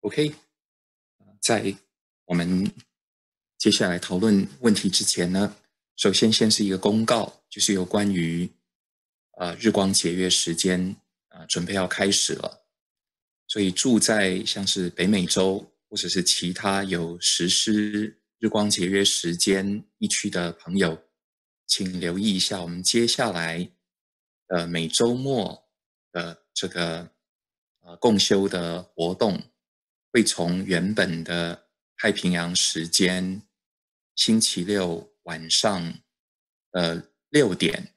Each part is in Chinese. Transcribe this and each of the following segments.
OK，在我们接下来讨论问题之前呢，首先先是一个公告，就是有关于呃日光节约时间啊，准备要开始了。所以住在像是北美洲或者是其他有实施日光节约时间地区的朋友，请留意一下我们接下来呃每周末的这个呃共修的活动。会从原本的太平洋时间星期六晚上呃六点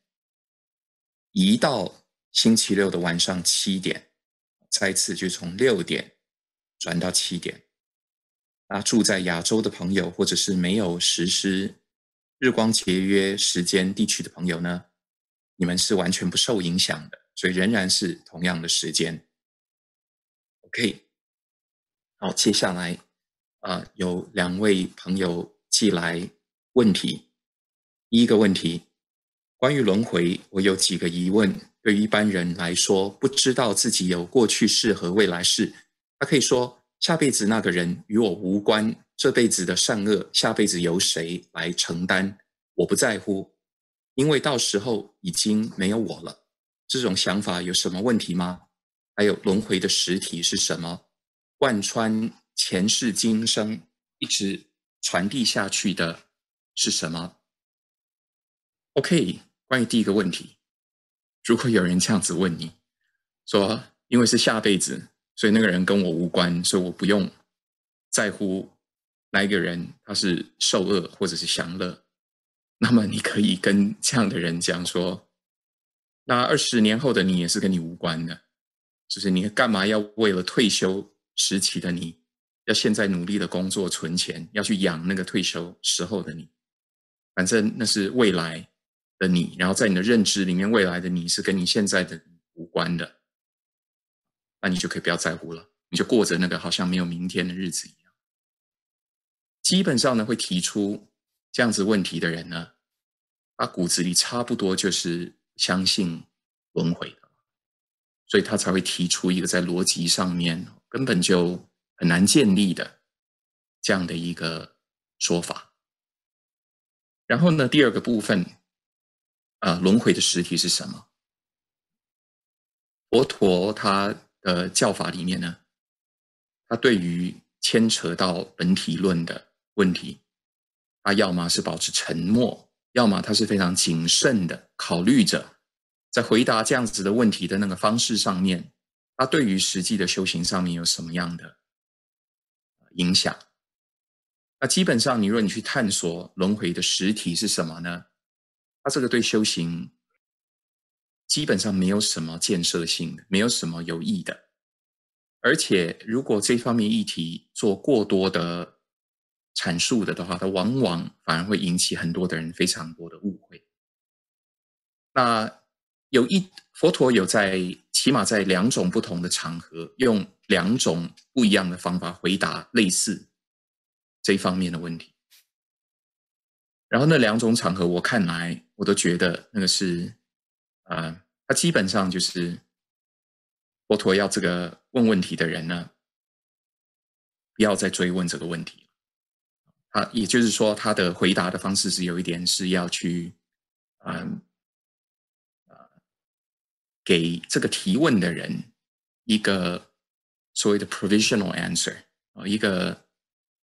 移到星期六的晚上七点，再次就从六点转到七点。那住在亚洲的朋友，或者是没有实施日光节约时间地区的朋友呢，你们是完全不受影响的，所以仍然是同样的时间。OK。好，接下来，啊，有两位朋友寄来问题。第一个问题，关于轮回，我有几个疑问。对于一般人来说，不知道自己有过去式和未来式，他可以说下辈子那个人与我无关，这辈子的善恶，下辈子由谁来承担？我不在乎，因为到时候已经没有我了。这种想法有什么问题吗？还有轮回的实体是什么？贯穿前世今生，一直传递下去的是什么？OK，关于第一个问题，如果有人这样子问你，说因为是下辈子，所以那个人跟我无关，所以我不用在乎哪一个人他是受恶或者是享乐，那么你可以跟这样的人讲说，那二十年后的你也是跟你无关的，就是你干嘛要为了退休？时期的你，要现在努力的工作存钱，要去养那个退休时候的你。反正那是未来的你，然后在你的认知里面，未来的你是跟你现在的无关的，那你就可以不要在乎了，你就过着那个好像没有明天的日子一样。基本上呢，会提出这样子问题的人呢，他骨子里差不多就是相信轮回的，所以他才会提出一个在逻辑上面。根本就很难建立的这样的一个说法。然后呢，第二个部分，啊，轮回的实体是什么？佛陀他的教法里面呢，他对于牵扯到本体论的问题，他要么是保持沉默，要么他是非常谨慎的考虑着，在回答这样子的问题的那个方式上面。它对于实际的修行上面有什么样的影响？那基本上，你如果你去探索轮回的实体是什么呢？它这个对修行基本上没有什么建设性的，没有什么有益的。而且，如果这方面议题做过多的阐述的的话，它往往反而会引起很多的人非常多的误会。那有一佛陀有在。起码在两种不同的场合，用两种不一样的方法回答类似这一方面的问题。然后那两种场合，我看来我都觉得那个是，呃，他基本上就是佛陀要这个问问题的人呢，不要再追问这个问题了。也就是说，他的回答的方式是有一点是要去，嗯。给这个提问的人一个所谓的 provisional answer 啊，一个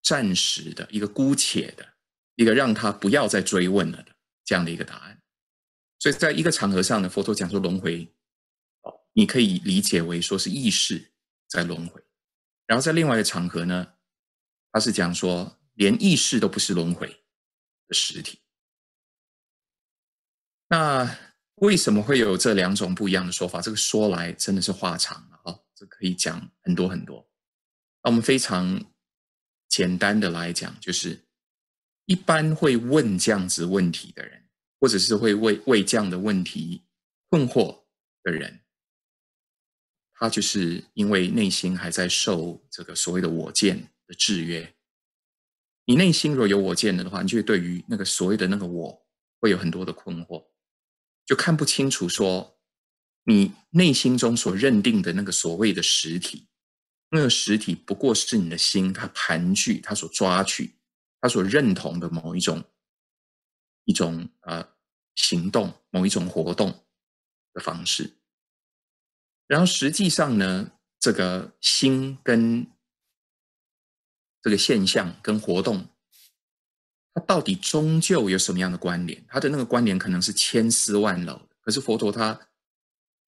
暂时的、一个姑且的、一个让他不要再追问了的这样的一个答案。所以在一个场合上呢，佛陀讲说轮回，哦，你可以理解为说是意识在轮回；然后在另外一个场合呢，他是讲说连意识都不是轮回的实体。那。为什么会有这两种不一样的说法？这个说来真的是话长了啊，这可以讲很多很多。那我们非常简单的来讲，就是一般会问这样子问题的人，或者是会为为这样的问题困惑的人，他就是因为内心还在受这个所谓的我见的制约。你内心若有我见了的话，你就会对于那个所谓的那个我会有很多的困惑。就看不清楚，说你内心中所认定的那个所谓的实体，那个实体不过是你的心，它盘踞，它所抓取，它所认同的某一种一种呃行动，某一种活动的方式。然后实际上呢，这个心跟这个现象跟活动，它到底终究有什么样的关联？它的那个关联可能是千丝万缕的。可是佛陀他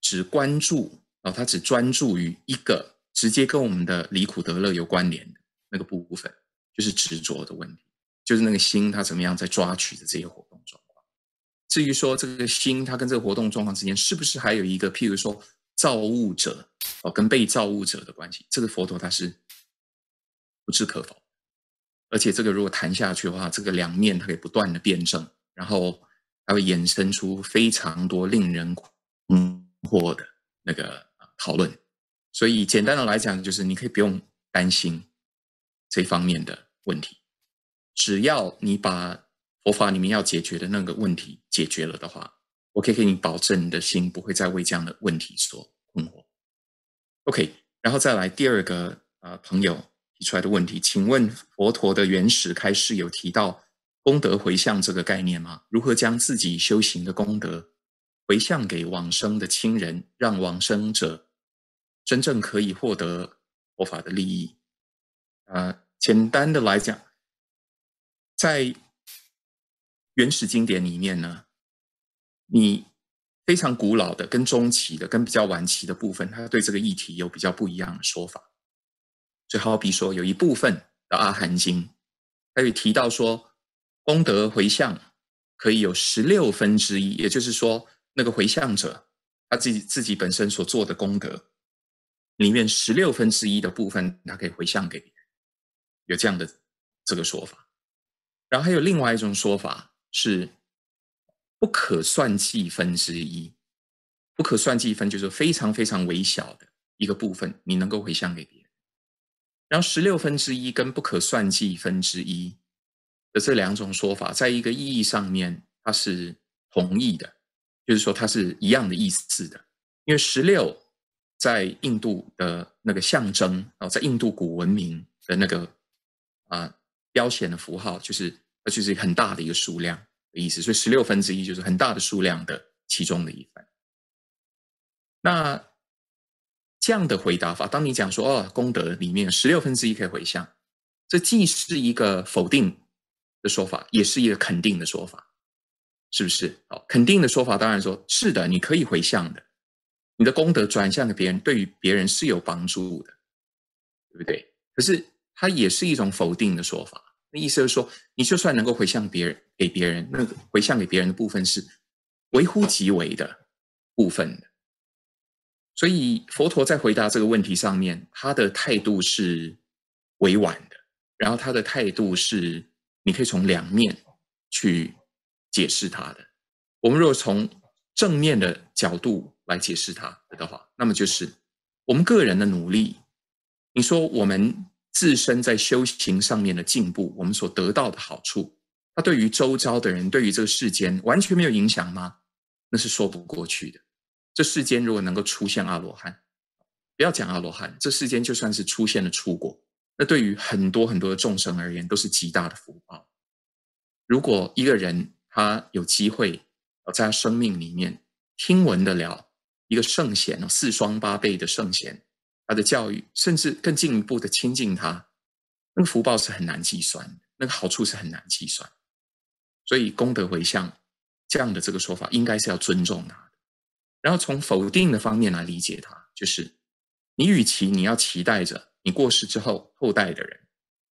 只关注啊，他只专注于一个直接跟我们的离苦得乐有关联的那个部分，就是执着的问题，就是那个心它怎么样在抓取的这些活动状况。至于说这个心它跟这个活动状况之间是不是还有一个，譬如说造物者哦跟被造物者的关系，这个佛陀他是。不置可否，而且这个如果谈下去的话，这个两面它可以不断的辩证，然后还会衍生出非常多令人困惑的那个讨论。所以简单的来讲，就是你可以不用担心这方面的问题，只要你把佛法里面要解决的那个问题解决了的话，我可以给你保证，你的心不会再为这样的问题所困惑。OK，然后再来第二个呃朋友。出来的问题，请问佛陀的原始开示有提到功德回向这个概念吗？如何将自己修行的功德回向给往生的亲人，让往生者真正可以获得佛法的利益？啊，简单的来讲，在原始经典里面呢，你非常古老的、跟中期的、跟比较晚期的部分，他对这个议题有比较不一样的说法。就好比说，有一部分的《阿含经》，它有提到说，功德回向可以有十六分之一，也就是说，那个回向者他自己自己本身所做的功德里面十六分之一的部分，他可以回向给别人，有这样的这个说法。然后还有另外一种说法是不可算计分之一，不可算计分就是非常非常微小的一个部分，你能够回向给别人。然后十六分之一跟不可算计分之一的这两种说法，在一个意义上面它是同义的，就是说它是一样的意思的。因为十六在印度的那个象征啊，在印度古文明的那个啊标显的符号，就是它就是很大的一个数量的意思，所以十六分之一就是很大的数量的其中的一份。那。这样的回答法，当你讲说哦，功德里面十六分之一可以回向，这既是一个否定的说法，也是一个肯定的说法，是不是？哦，肯定的说法当然说是的，你可以回向的，你的功德转向给别人，对于别人是有帮助的，对不对？可是它也是一种否定的说法，那意思就是说，你就算能够回向别人给别人，那个回向给别人的部分是微乎其微的部分。所以佛陀在回答这个问题上面，他的态度是委婉的，然后他的态度是你可以从两面去解释他的。我们如果从正面的角度来解释他的话，那么就是我们个人的努力。你说我们自身在修行上面的进步，我们所得到的好处，它对于周遭的人，对于这个世间完全没有影响吗？那是说不过去的。这世间如果能够出现阿罗汉，不要讲阿罗汉，这世间就算是出现了出国，那对于很多很多的众生而言，都是极大的福报。如果一个人他有机会在他生命里面听闻得了一个圣贤四双八倍的圣贤，他的教育，甚至更进一步的亲近他，那个福报是很难计算的，那个好处是很难计算。所以功德回向这样的这个说法，应该是要尊重他。然后从否定的方面来理解它，就是你与其你要期待着你过世之后后代的人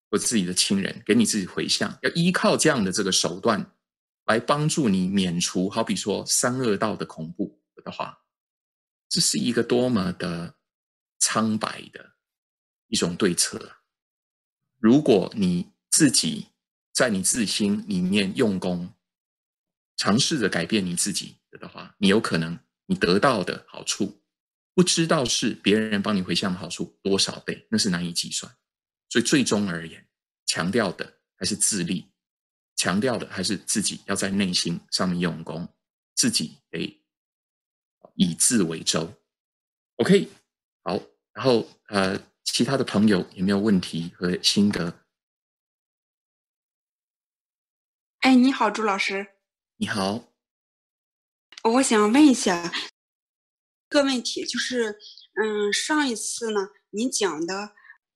或自己的亲人给你自己回向，要依靠这样的这个手段来帮助你免除好比说三恶道的恐怖的话，这是一个多么的苍白的一种对策。如果你自己在你自心里面用功，尝试着改变你自己的话，你有可能。你得到的好处，不知道是别人帮你回向的好处多少倍，那是难以计算。所以最终而言，强调的还是自立，强调的还是自己要在内心上面用功，自己得以自为舟。OK，好，然后呃，其他的朋友有没有问题和心得？哎，你好，朱老师。你好。我想问一下个问题，就是，嗯，上一次呢，您讲的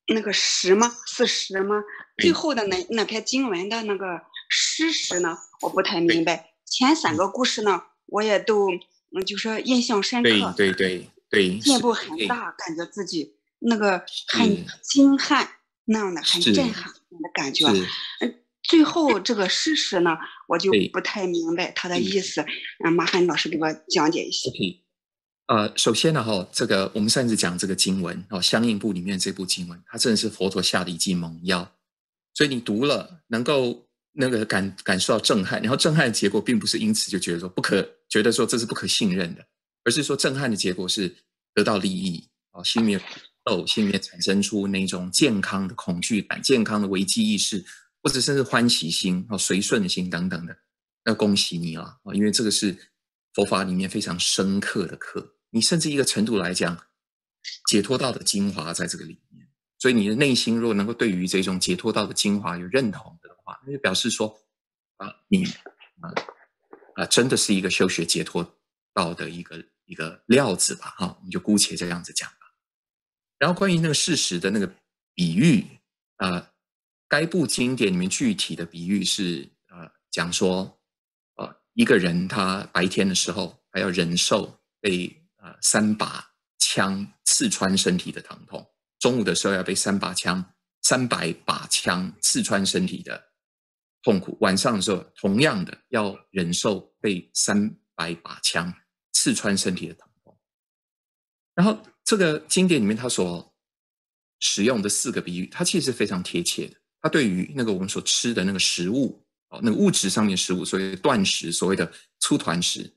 那个十吗？四十吗？最后的那那篇经文的那个事实呢，我不太明白。前三个故事呢，我也都，嗯，就说印象深刻。对对对对。进步很大，感觉自己那个很惊撼那样的，很震撼的感觉。嗯。最后这个事实呢，我就不太明白他的意思，嗯，麻烦老师给我讲解一下。呃，首先呢，哈，这个我们上次讲这个经文哦，相应部里面这部经文，它真的是佛陀下的一剂猛药，所以你读了能够那个感感受到震撼，然后震撼的结果并不是因此就觉得说不可，觉得说这是不可信任的，而是说震撼的结果是得到利益哦，心里面哦，心里面产生出那种健康的恐惧感、健康的危机意识。或者甚至欢喜心、哦随顺心等等的，那恭喜你啊！因为这个是佛法里面非常深刻的课，你甚至一个程度来讲，解脱道的精华在这个里面。所以你的内心如果能够对于这种解脱道的精华有认同的话，那就表示说啊，你啊啊真的是一个修学解脱道的一个一个料子吧？哈，我们就姑且这样子讲吧。然后关于那个事实的那个比喻啊。该部经典里面具体的比喻是，呃，讲说，呃，一个人他白天的时候还要忍受被呃三把枪刺穿身体的疼痛，中午的时候要被三把枪三百把枪刺穿身体的痛苦，晚上的时候同样的要忍受被三百把枪刺穿身体的疼痛。然后这个经典里面他所使用的四个比喻，它其实是非常贴切的。它对于那个我们所吃的那个食物哦，那个物质上面食物，所谓断食，所谓的粗团食，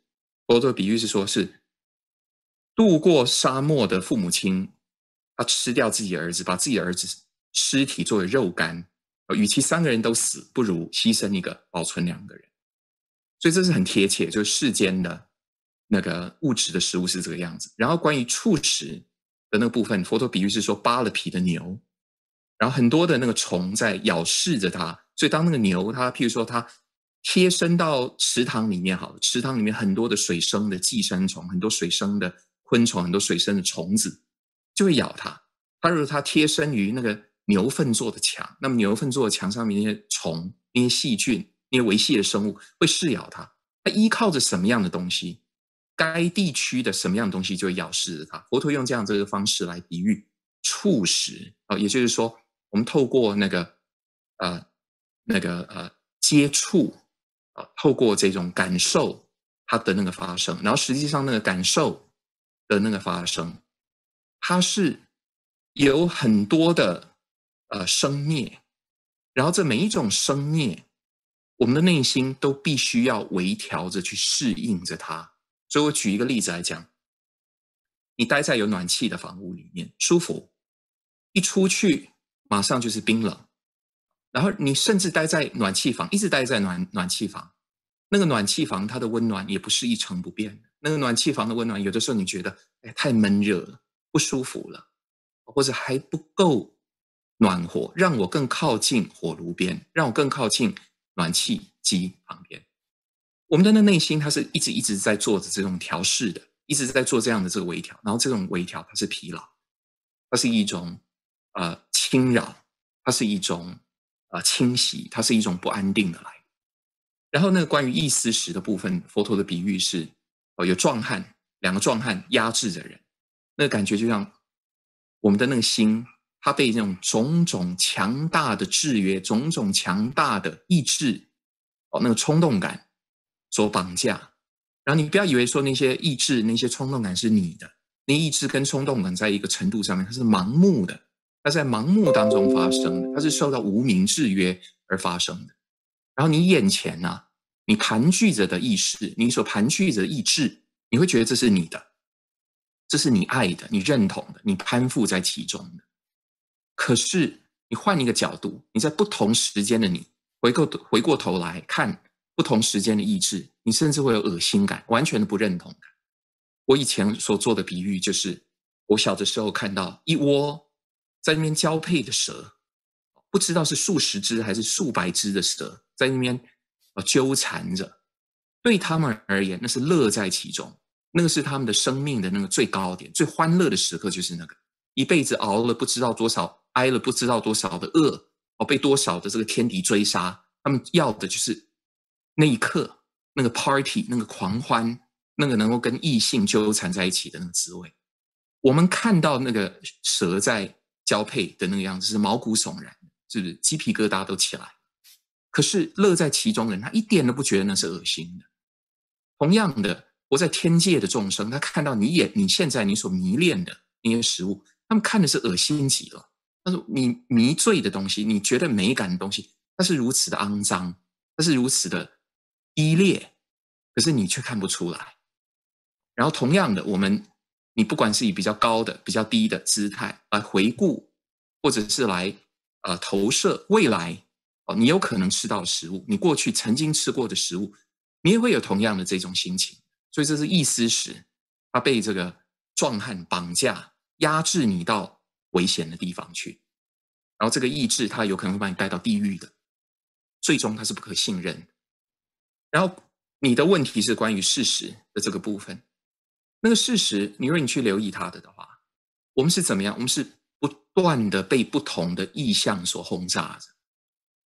佛陀比喻是说，是度过沙漠的父母亲，他吃掉自己儿子，把自己儿子尸体作为肉干，与其三个人都死，不如牺牲一个，保存两个人。所以这是很贴切，就是世间的那个物质的食物是这个样子。然后关于触食的那个部分，佛陀比喻是说扒了皮的牛。然后很多的那个虫在咬噬着它，所以当那个牛它，譬如说它贴身到池塘里面，好，池塘里面很多的水生的寄生虫，很多水生的昆虫，很多水生的虫子就会咬它。它如果它贴身于那个牛粪做的墙，那么牛粪做的墙上面那些虫、那些细菌、那些维系的生物会噬咬它。它依靠着什么样的东西？该地区的什么样的东西就会咬噬着它。佛陀用这样这个方式来比喻触食啊，也就是说。我们透过那个呃那个呃接触啊，透过这种感受它的那个发生，然后实际上那个感受的那个发生，它是有很多的呃生灭，然后这每一种生灭，我们的内心都必须要微调着去适应着它。所以我举一个例子来讲，你待在有暖气的房屋里面舒服，一出去。马上就是冰冷，然后你甚至待在暖气房，一直待在暖暖气房，那个暖气房它的温暖也不是一成不变的。那个暖气房的温暖，有的时候你觉得哎太闷热了，不舒服了，或者还不够暖和，让我更靠近火炉边，让我更靠近暖气机旁边。我们的那内心，它是一直一直在做着这种调试的，一直在做这样的这个微调，然后这种微调它是疲劳，它是一种呃。侵扰，它是一种啊侵袭，它是一种不安定的来。然后那个关于意思时的部分，佛陀的比喻是哦，有壮汉，两个壮汉压制着人，那个感觉就像我们的那个心，它被这种种种强大的制约、种种强大的意志哦，那个冲动感所绑架。然后你不要以为说那些意志、那些冲动感是你的，那意志跟冲动感在一个程度上面，它是盲目的。它在盲目当中发生的，它是受到无名制约而发生的。然后你眼前呢，你盘踞着的意识，你所盘踞着的意志，你会觉得这是你的，这是你爱的，你认同的，你攀附在其中的。可是你换一个角度，你在不同时间的你，回过回过头来看不同时间的意志，你甚至会有恶心感，完全的不认同感。我以前所做的比喻就是，我小的时候看到一窝。在那边交配的蛇，不知道是数十只还是数百只的蛇在那边啊纠缠着，对他们而言那是乐在其中，那个是他们的生命的那个最高点、最欢乐的时刻，就是那个一辈子熬了不知道多少、挨了不知道多少的饿，哦，被多少的这个天敌追杀，他们要的就是那一刻那个 party、那个狂欢、那个能够跟异性纠缠在一起的那个滋味。我们看到那个蛇在。交配的那个样子是毛骨悚然，是不是鸡皮疙瘩都起来？可是乐在其中的人，他一点都不觉得那是恶心的。同样的，活在天界的众生，他看到你眼你现在你所迷恋的那些食物，他们看的是恶心极了。他说：“你迷醉的东西，你觉得美感的东西，它是如此的肮脏，它是如此的低劣，可是你却看不出来。”然后，同样的，我们。你不管是以比较高的、比较低的姿态来回顾，或者是来呃投射未来哦，你有可能吃到食物，你过去曾经吃过的食物，你也会有同样的这种心情。所以这是意思时，他被这个壮汉绑架、压制你到危险的地方去，然后这个意志他有可能会把你带到地狱的，最终他是不可信任。然后你的问题是关于事实的这个部分。那个事实，你如果你去留意它的的话，我们是怎么样？我们是不断的被不同的意象所轰炸着，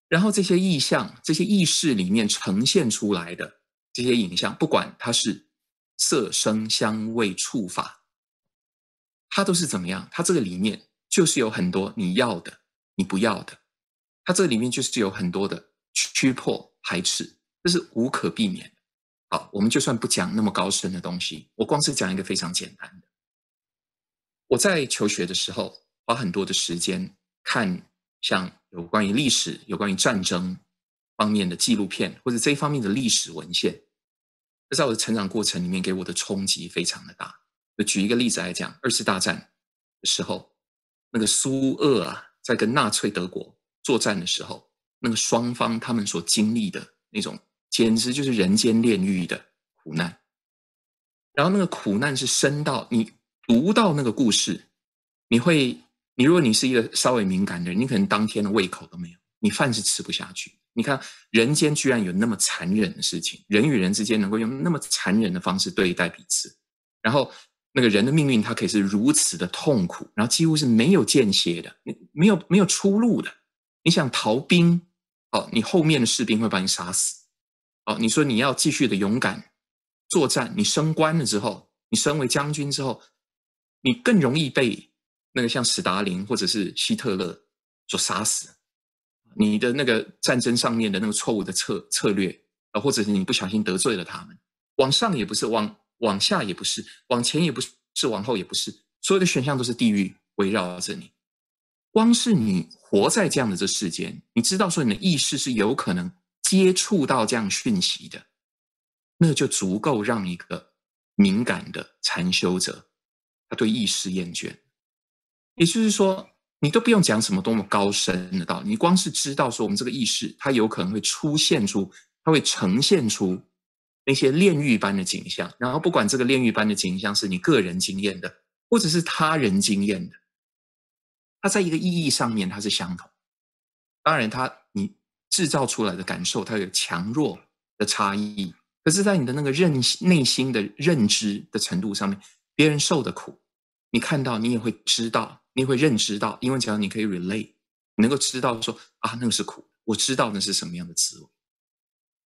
然后这些意象、这些意识里面呈现出来的这些影像，不管它是色、声、香味、触、法，它都是怎么样？它这个里面就是有很多你要的、你不要的，它这里面就是有很多的驱迫、排斥，这是无可避免的。好，我们就算不讲那么高深的东西，我光是讲一个非常简单的。我在求学的时候，花很多的时间看像有关于历史、有关于战争方面的纪录片，或者这一方面的历史文献。这在我的成长过程里面给我的冲击非常的大。就举一个例子来讲，二次大战的时候，那个苏俄啊，在跟纳粹德国作战的时候，那个双方他们所经历的那种。简直就是人间炼狱的苦难，然后那个苦难是深到你读到那个故事，你会，你如果你是一个稍微敏感的人，你可能当天的胃口都没有，你饭是吃不下去。你看人间居然有那么残忍的事情，人与人之间能够用那么残忍的方式对待彼此，然后那个人的命运他可以是如此的痛苦，然后几乎是没有间歇的，没有没有出路的。你想逃兵，哦，你后面的士兵会把你杀死。哦，你说你要继续的勇敢作战，你升官了之后，你升为将军之后，你更容易被那个像史达林或者是希特勒所杀死。你的那个战争上面的那个错误的策策略，啊，或者是你不小心得罪了他们，往上也不是，往往下也不是，往前也不是，是往后也不是，所有的选项都是地狱围绕着你。光是你活在这样的这世间，你知道说你的意识是有可能。接触到这样讯息的，那就足够让一个敏感的禅修者，他对意识厌倦。也就是说，你都不用讲什么多么高深的道理，你光是知道说，我们这个意识，它有可能会出现出，它会呈现出那些炼狱般的景象。然后，不管这个炼狱般的景象是你个人经验的，或者是他人经验的，它在一个意义上面它是相同。当然，它。制造出来的感受，它有强弱的差异。可是，在你的那个认内心的认知的程度上面，别人受的苦，你看到，你也会知道，你也会认知到。因为只要你可以 relate，你能够知道说啊，那个是苦，我知道那是什么样的滋味。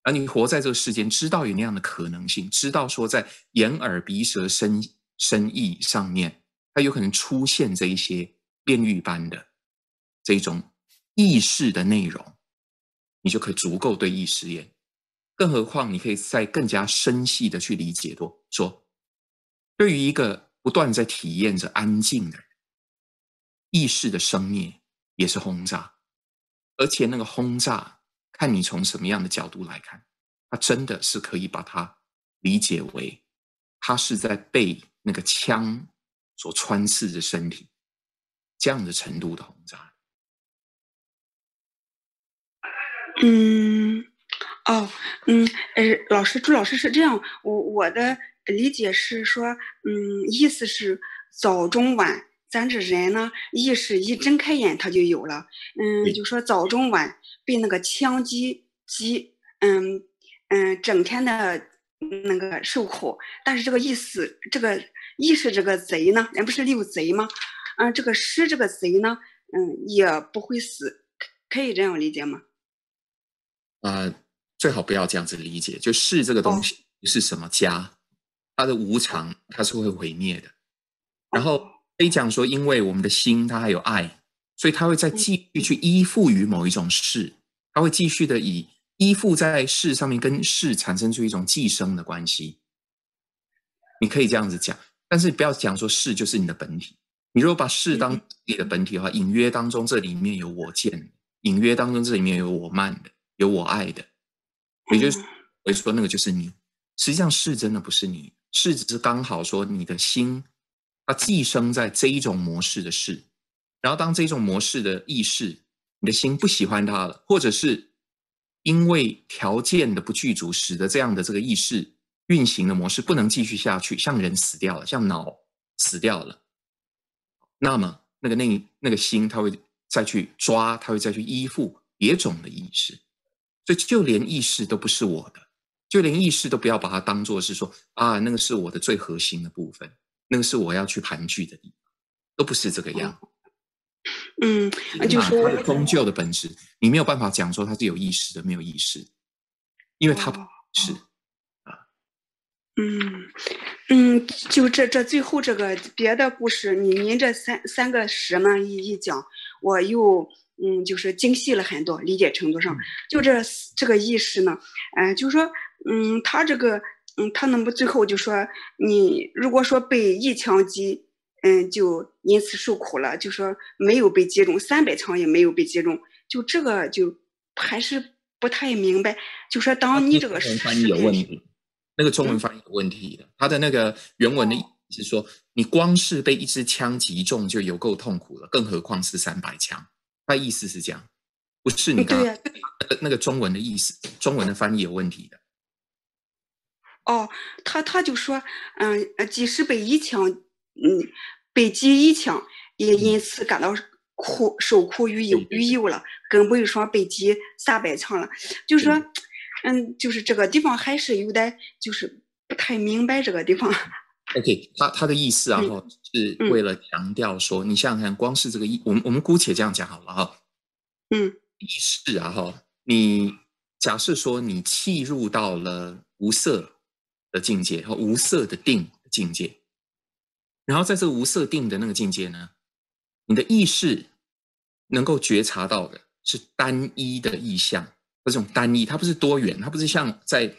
而你活在这个世间，知道有那样的可能性，知道说在眼耳鼻舌身身意上面，它有可能出现这一些炼狱般的这种意识的内容。你就可以足够对意识验，更何况你可以再更加深细的去理解多说，对于一个不断在体验着安静的人，意识的生灭也是轰炸，而且那个轰炸，看你从什么样的角度来看，它真的是可以把它理解为，它是在被那个枪所穿刺着身体这样的程度的轰炸。嗯，哦，嗯，呃，老师，朱老师是这样，我我的理解是说，嗯，意思是早中晚咱这人呢，意识一睁开眼他就有了，嗯，就说早中晚被那个枪击击，嗯嗯，整天的那个受苦，但是这个意思，这个意识这个贼呢，人不是六贼吗？嗯，这个尸这个贼呢，嗯，也不会死，可以这样理解吗？呃，最好不要这样子理解，就是这个东西是什么家，它的无常，它是会毁灭的，然后。可以讲说，因为我们的心它还有爱，所以它会再继续去依附于某一种事，它会继续的以依附在事上面，跟事产生出一种寄生的关系。你可以这样子讲，但是不要讲说事就是你的本体。你如果把事当你的本体的话，隐约当中这里面有我见，隐约当中这里面有我慢的，有我爱的，也就是我说那个就是你。实际上是真的不是你，是只是刚好说你的心。它寄生在这一种模式的事，然后当这种模式的意识，你的心不喜欢它了，或者是因为条件的不具足，使得这样的这个意识运行的模式不能继续下去，像人死掉了，像脑死掉了，那么那个那那个心，它会再去抓，它会再去依附别种的意识，所以就连意识都不是我的，就连意识都不要把它当做是说啊，那个是我的最核心的部分。那个是我要去盘踞的地方，都不是这个样。嗯，就说它的终究的本质，你没有办法讲说它是有意识的，没有意识，因为它不是啊。嗯嗯，就这这最后这个别的故事，你您这三三个十呢一一讲，我又嗯就是精细了很多，理解程度上，就这这个意识呢，嗯，就说嗯，他这个。嗯，他那么最后就说，你如果说被一枪击，嗯，就因此受苦了，就说没有被击中，三百枪也没有被击中，就这个就还是不太明白。就说当你这个翻译有问题，那个中文翻译有问题的，他的那个原文的意思是说，你光是被一支枪击中就有够痛苦了，更何况是三百枪。他意思是这样，不是你刚那个中文的意思，中文的翻译有问题的。哦，他他就说，嗯，即使被一枪，嗯，被击一枪，也因此感到苦受苦与忧与忧了，更不用说被击三百枪了。就说，嗯，就是这个地方还是有点，就是不太明白这个地方。OK，他他的意思啊，哈，是为了强调说，你想想看，光是这个意，我们我们姑且这样讲好了哈。嗯，意识啊，哈，你假设说你契入到了无色。的境界和无色的定境界，然后在这个无色定的那个境界呢，你的意识能够觉察到的是单一的意象，这种单一，它不是多元，它不是像在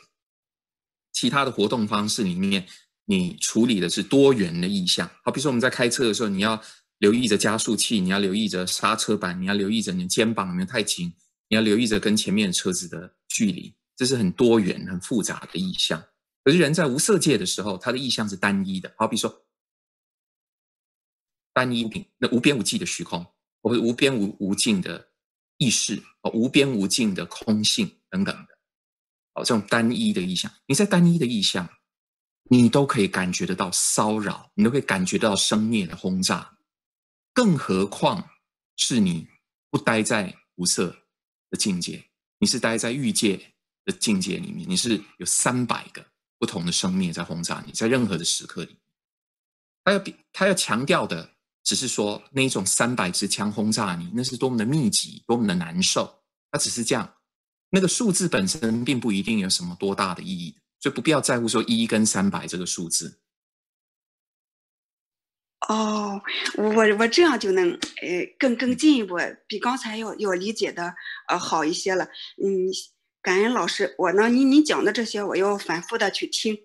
其他的活动方式里面，你处理的是多元的意象。好，比如说我们在开车的时候，你要留意着加速器，你要留意着刹车板，你要留意着你肩膀有没有太紧，你要留意着跟前面车子的距离，这是很多元、很复杂的意象。可是人在无色界的时候，他的意象是单一的。好比如说，单一品，那无边无际的虚空，或者无边无无尽的意识，哦，无边无尽的空性等等的，哦，这种单一的意象，你在单一的意象，你都可以感觉得到骚扰，你都可以感觉到生灭的轰炸，更何况是你不待在无色的境界，你是待在欲界的境界里面，你是有三百个。不同的生命在轰炸你，在任何的时刻里，他要比他要强调的，只是说那种三百支枪轰炸你，那是多么的密集，多么的难受。他只是这样，那个数字本身并不一定有什么多大的意义，所以不必要在乎说一跟三百这个数字。哦，我我这样就能呃更更进一步，比刚才要要理解的呃好一些了，嗯。感恩老师，我呢，你你讲的这些，我要反复的去听，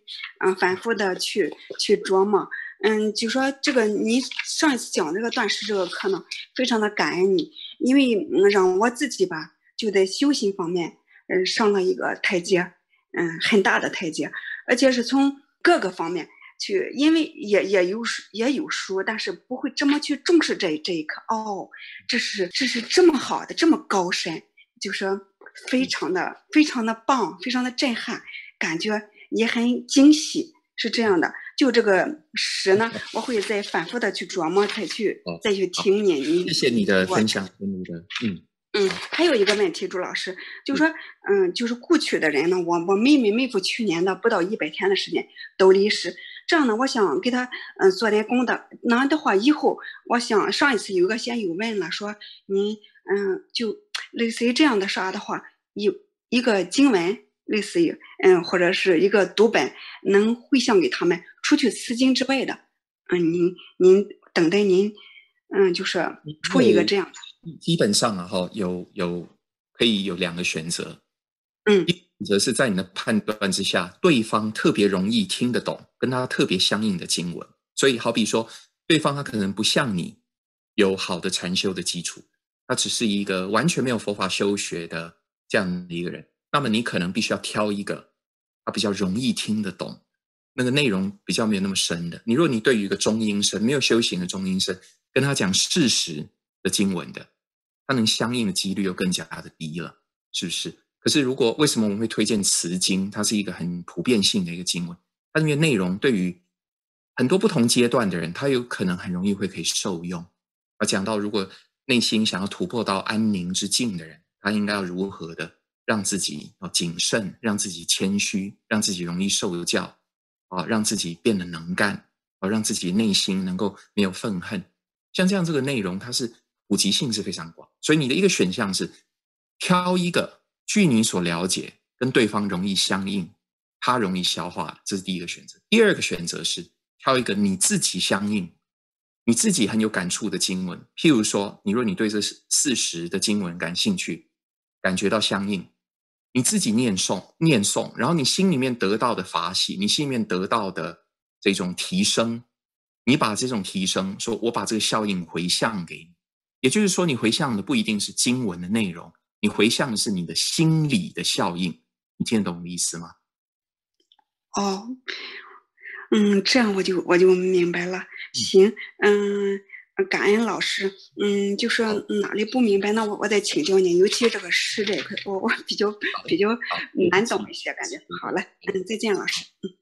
嗯，反复的去去琢磨，嗯，就说这个你上一次讲这个断食这个课呢，非常的感恩你，因为让我自己吧，就在修行方面，嗯，上了一个台阶，嗯，很大的台阶，而且是从各个方面去，因为也也有也有书，但是不会这么去重视这这一课，哦，这是这是这么好的，这么高深，就是。非常的非常的棒，非常的震撼，感觉也很惊喜，是这样的。就这个诗呢，我会再反复的去琢磨，再去再去听你。你谢谢你的分享，跟你的嗯嗯，还有一个问题，朱老师，就说嗯，就是故去的人呢，我我妹妹妹夫去年的不到一百天的时间都离世，这样呢，我想给他嗯做点功德，那的话以后，我想上一次有个先友问了，说您嗯就类似于这样的啥的话，有一个经文。类似于嗯，或者是一个读本，能回向给他们。除去此经之外的，嗯，您您等待您，嗯，就是出一个这样的。基本上啊，哈，有有可以有两个选择，嗯，一选择是在你的判断之下，对方特别容易听得懂，跟他特别相应的经文。所以好比说，对方他可能不像你有好的禅修的基础，他只是一个完全没有佛法修学的这样的一个人。那么你可能必须要挑一个，他比较容易听得懂，那个内容比较没有那么深的。你如果你对于一个中阴身没有修行的中阴身，跟他讲事实的经文的，它能相应的几率又更加的低了，是不是？可是如果为什么我们会推荐词经？它是一个很普遍性的一个经文，它因为内容对于很多不同阶段的人，他有可能很容易会可以受用。而讲到如果内心想要突破到安宁之境的人，他应该要如何的？让自己要谨慎，让自己谦虚，让自己容易受教，啊，让自己变得能干，啊，让自己内心能够没有愤恨。像这样这个内容，它是普及性是非常广，所以你的一个选项是挑一个据你所了解跟对方容易相应，他容易消化，这是第一个选择。第二个选择是挑一个你自己相应，你自己很有感触的经文。譬如说，你若你对这四十的经文感兴趣，感觉到相应。你自己念诵念诵，然后你心里面得到的法喜，你心里面得到的这种提升，你把这种提升，说我把这个效应回向给你，也就是说，你回向的不一定是经文的内容，你回向的是你的心理的效应。你听得懂我的意思吗？哦，嗯，这样我就我就明白了。行，嗯。感恩老师，嗯，就说哪里不明白，那我我再请教您。尤其这个诗这一块，我我比较 比较难懂一些，感觉。好嘞，嗯，再见，老师。嗯，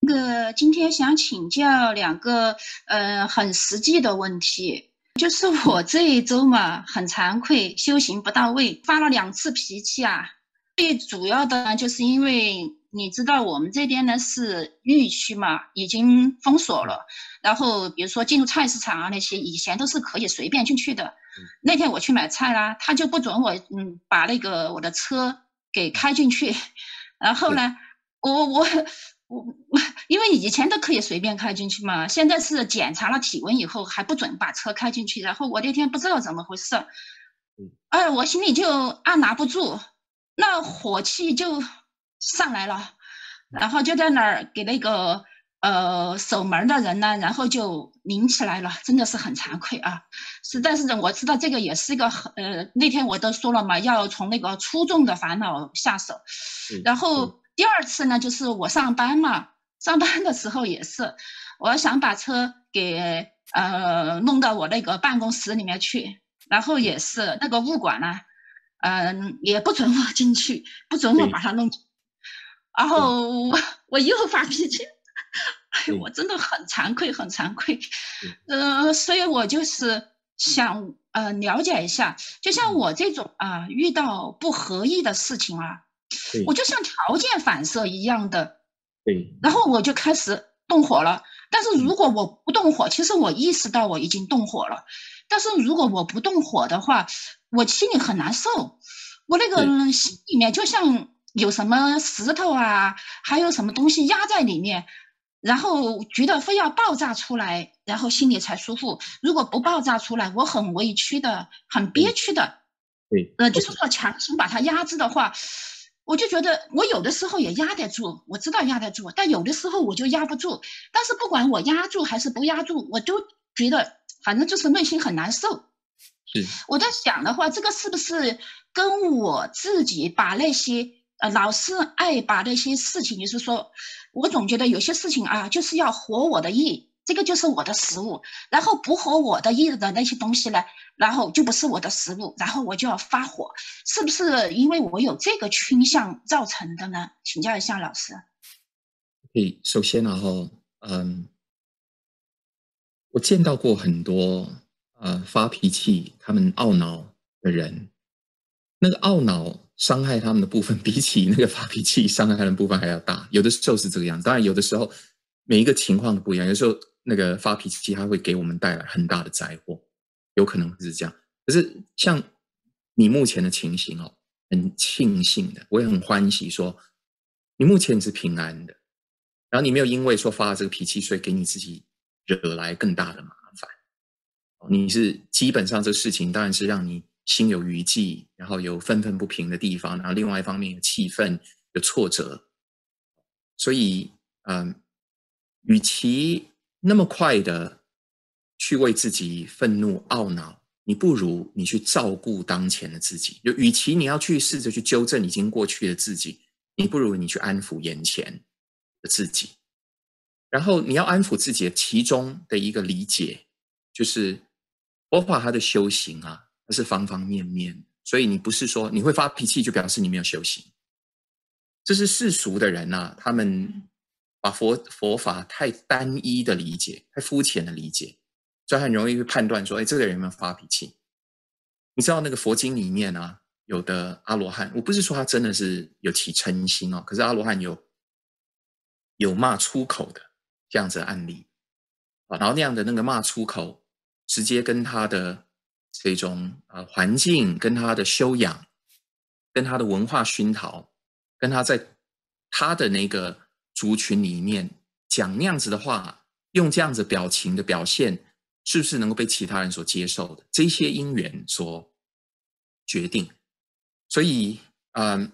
那个今天想请教两个呃很实际的问题，就是我这一周嘛很惭愧，修行不到位，发了两次脾气啊。最主要的呢，就是因为。你知道我们这边呢是疫区嘛，已经封锁了。然后比如说进入菜市场啊那些，以前都是可以随便进去的。那天我去买菜啦，他就不准我嗯把那个我的车给开进去。然后呢，我我我我，因为以前都可以随便开进去嘛，现在是检查了体温以后还不准把车开进去。然后我那天不知道怎么回事，哎，我心里就按捺不住，那火气就。上来了，然后就在那儿给那个呃守门的人呢，然后就拧起来了，真的是很惭愧啊！实在是我知道这个也是一个很呃，那天我都说了嘛，要从那个出众的烦恼下手。然后第二次呢，就是我上班嘛，上班的时候也是，我想把车给呃弄到我那个办公室里面去，然后也是那个物管呢，嗯，也不准我进去，不准我把它弄。然后我 我又发脾气，哎，我真的很惭愧，很惭愧，呃，所以我就是想呃了解一下，就像我这种啊，遇到不合意的事情啊，我就像条件反射一样的，对，然后我就开始动火了。但是如果我不动火，其实我意识到我已经动火了，但是如果我不动火的话，我心里很难受，我那个心里面就像。有什么石头啊，还有什么东西压在里面，然后觉得非要爆炸出来，然后心里才舒服。如果不爆炸出来，我很委屈的，很憋屈的。对，呃，就是说强行把它压制的话，我就觉得我有的时候也压得住，我知道压得住，但有的时候我就压不住。但是不管我压住还是不压住，我都觉得反正就是内心很难受。是，我在想的话，这个是不是跟我自己把那些。呃，老是爱把那些事情，就是说，我总觉得有些事情啊，就是要合我的意，这个就是我的食物。然后不合我的意的那些东西呢，然后就不是我的食物，然后我就要发火，是不是因为我有这个倾向造成的呢？请教一下老师。以首先，然后，嗯，我见到过很多呃发脾气、他们懊恼的人，那个懊恼伤害他们的部分，比起那个发脾气伤害他的部分还要大。有的时候是这个样子，当然有的时候每一个情况都不一样。有时候那个发脾气，它会给我们带来很大的灾祸，有可能是这样。可是像你目前的情形哦，很庆幸的，我也很欢喜说，你目前是平安的，然后你没有因为说发了这个脾气，所以给你自己惹来更大的麻烦。你是基本上这个事情当然是让你心有余悸，然后有愤愤不平的地方，然后另外一方面有气愤、有挫折，所以嗯，与其那么快的去为自己愤怒懊恼。你不如你去照顾当前的自己，就与其你要去试着去纠正已经过去的自己，你不如你去安抚眼前的自己。然后你要安抚自己的其中的一个理解，就是佛法它的修行啊，它是方方面面。所以你不是说你会发脾气就表示你没有修行，这是世俗的人呐，他们把佛佛法太单一的理解，太肤浅的理解。所以很容易去判断说，哎，这个人有没有发脾气？你知道那个佛经里面啊，有的阿罗汉，我不是说他真的是有起嗔心哦，可是阿罗汉有有骂出口的这样子的案例啊，然后那样的那个骂出口，直接跟他的这种呃环境、跟他的修养、跟他的文化熏陶、跟他在他的那个族群里面讲那样子的话，用这样子表情的表现。是不是能够被其他人所接受的？这些因缘所决定。所以，嗯，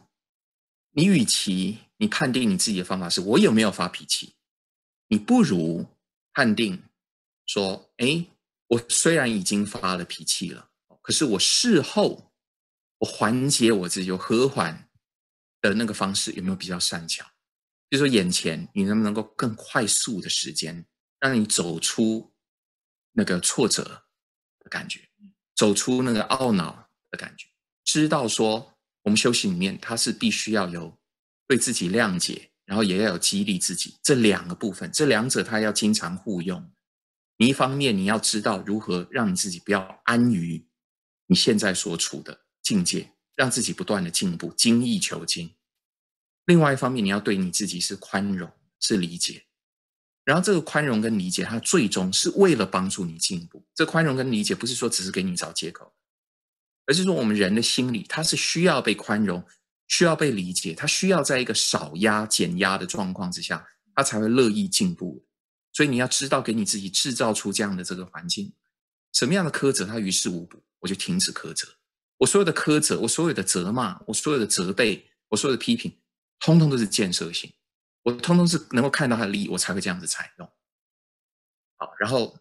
你与其你判定你自己的方法是我有没有发脾气，你不如判定说：哎，我虽然已经发了脾气了，可是我事后我缓解我自己、和缓的那个方式有没有比较善巧？就说眼前你能不能够更快速的时间，让你走出。那个挫折的感觉，走出那个懊恼的感觉，知道说我们修行里面，它是必须要有对自己谅解，然后也要有激励自己这两个部分，这两者它要经常互用。你一方面你要知道如何让你自己不要安于你现在所处的境界，让自己不断的进步，精益求精；另外一方面，你要对你自己是宽容，是理解。然后这个宽容跟理解，它最终是为了帮助你进步。这宽容跟理解不是说只是给你找借口，而是说我们人的心理，它是需要被宽容，需要被理解，它需要在一个少压减压的状况之下，它才会乐意进步。所以你要知道，给你自己制造出这样的这个环境，什么样的苛责它于事无补，我就停止苛责。我所有的苛责，我所有的责骂，我所有的责备，我所有的批评，通通都是建设性。我通通是能够看到他的利益，我才会这样子采用。好，然后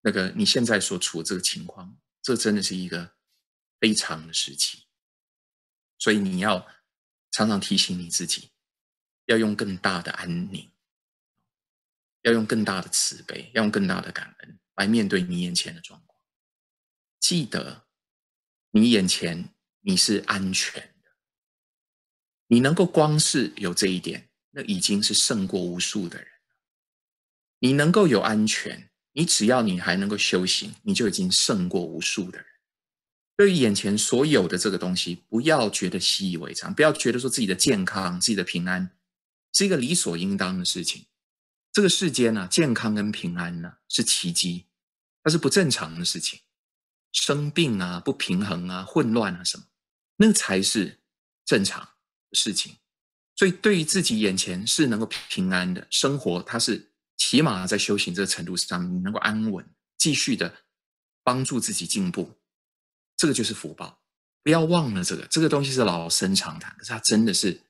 那个你现在所处的这个情况，这真的是一个非常的时期，所以你要常常提醒你自己，要用更大的安宁，要用更大的慈悲，要用更大的感恩来面对你眼前的状况。记得，你眼前你是安全，你能够光是有这一点。那已经是胜过无数的人你能够有安全，你只要你还能够修行，你就已经胜过无数的人。对于眼前所有的这个东西，不要觉得习以为常，不要觉得说自己的健康、自己的平安是一个理所应当的事情。这个世间呢，健康跟平安呢是奇迹，它是不正常的事情。生病啊、不平衡啊、混乱啊什么，那才是正常事情。所以，对于自己眼前是能够平安的生活，他是起码在修行这个程度上，你能够安稳，继续的帮助自己进步，这个就是福报。不要忘了这个，这个东西是老生常谈，可是它真的是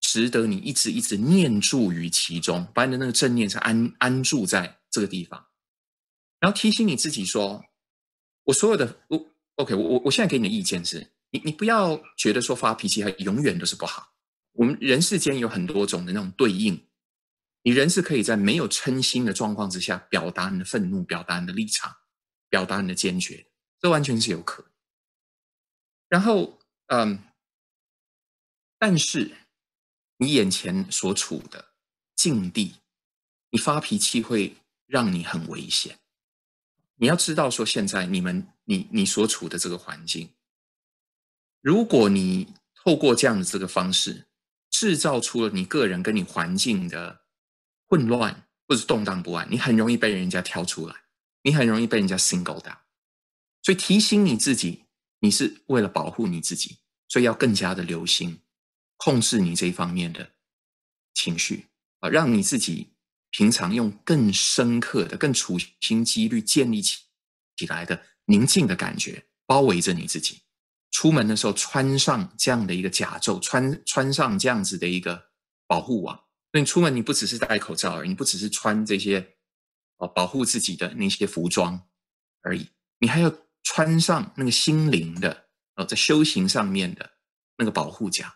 值得你一直一直念住于其中，把你的那个正念是安安住在这个地方，然后提醒你自己说：我所有的我 OK，我我我现在给你的意见是，你你不要觉得说发脾气还永远都是不好。我们人世间有很多种的那种对应，你人是可以在没有嗔心的状况之下，表达你的愤怒，表达你的立场，表达你的坚决，这完全是有可能。然后，嗯，但是你眼前所处的境地，你发脾气会让你很危险。你要知道，说现在你们你你所处的这个环境，如果你透过这样的这个方式，制造出了你个人跟你环境的混乱或者动荡不安，你很容易被人家挑出来，你很容易被人家 single 掉。所以提醒你自己，你是为了保护你自己，所以要更加的留心控制你这一方面的情绪啊，让你自己。平常用更深刻的、更处心积虑建立起起来的宁静的感觉包围着你自己。出门的时候穿上这样的一个甲胄，穿穿上这样子的一个保护网。那你出门你不只是戴口罩而已，你不只是穿这些哦保护自己的那些服装而已，你还要穿上那个心灵的哦在修行上面的那个保护甲。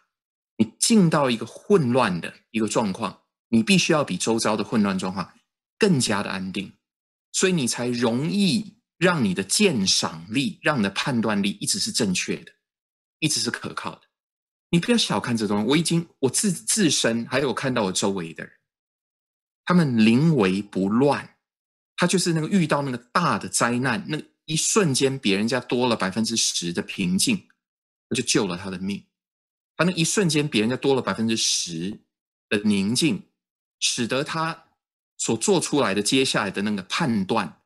你进到一个混乱的一个状况。你必须要比周遭的混乱状况更加的安定，所以你才容易让你的鉴赏力、让你的判断力一直是正确的，一直是可靠的。你不要小看这东西。我已经我自自身还有看到我周围的人，他们临危不乱，他就是那个遇到那个大的灾难，那一瞬间，别人家多了百分之十的平静，那就救了他的命。他那一瞬间，别人家多了百分之十的宁静。使得他所做出来的接下来的那个判断，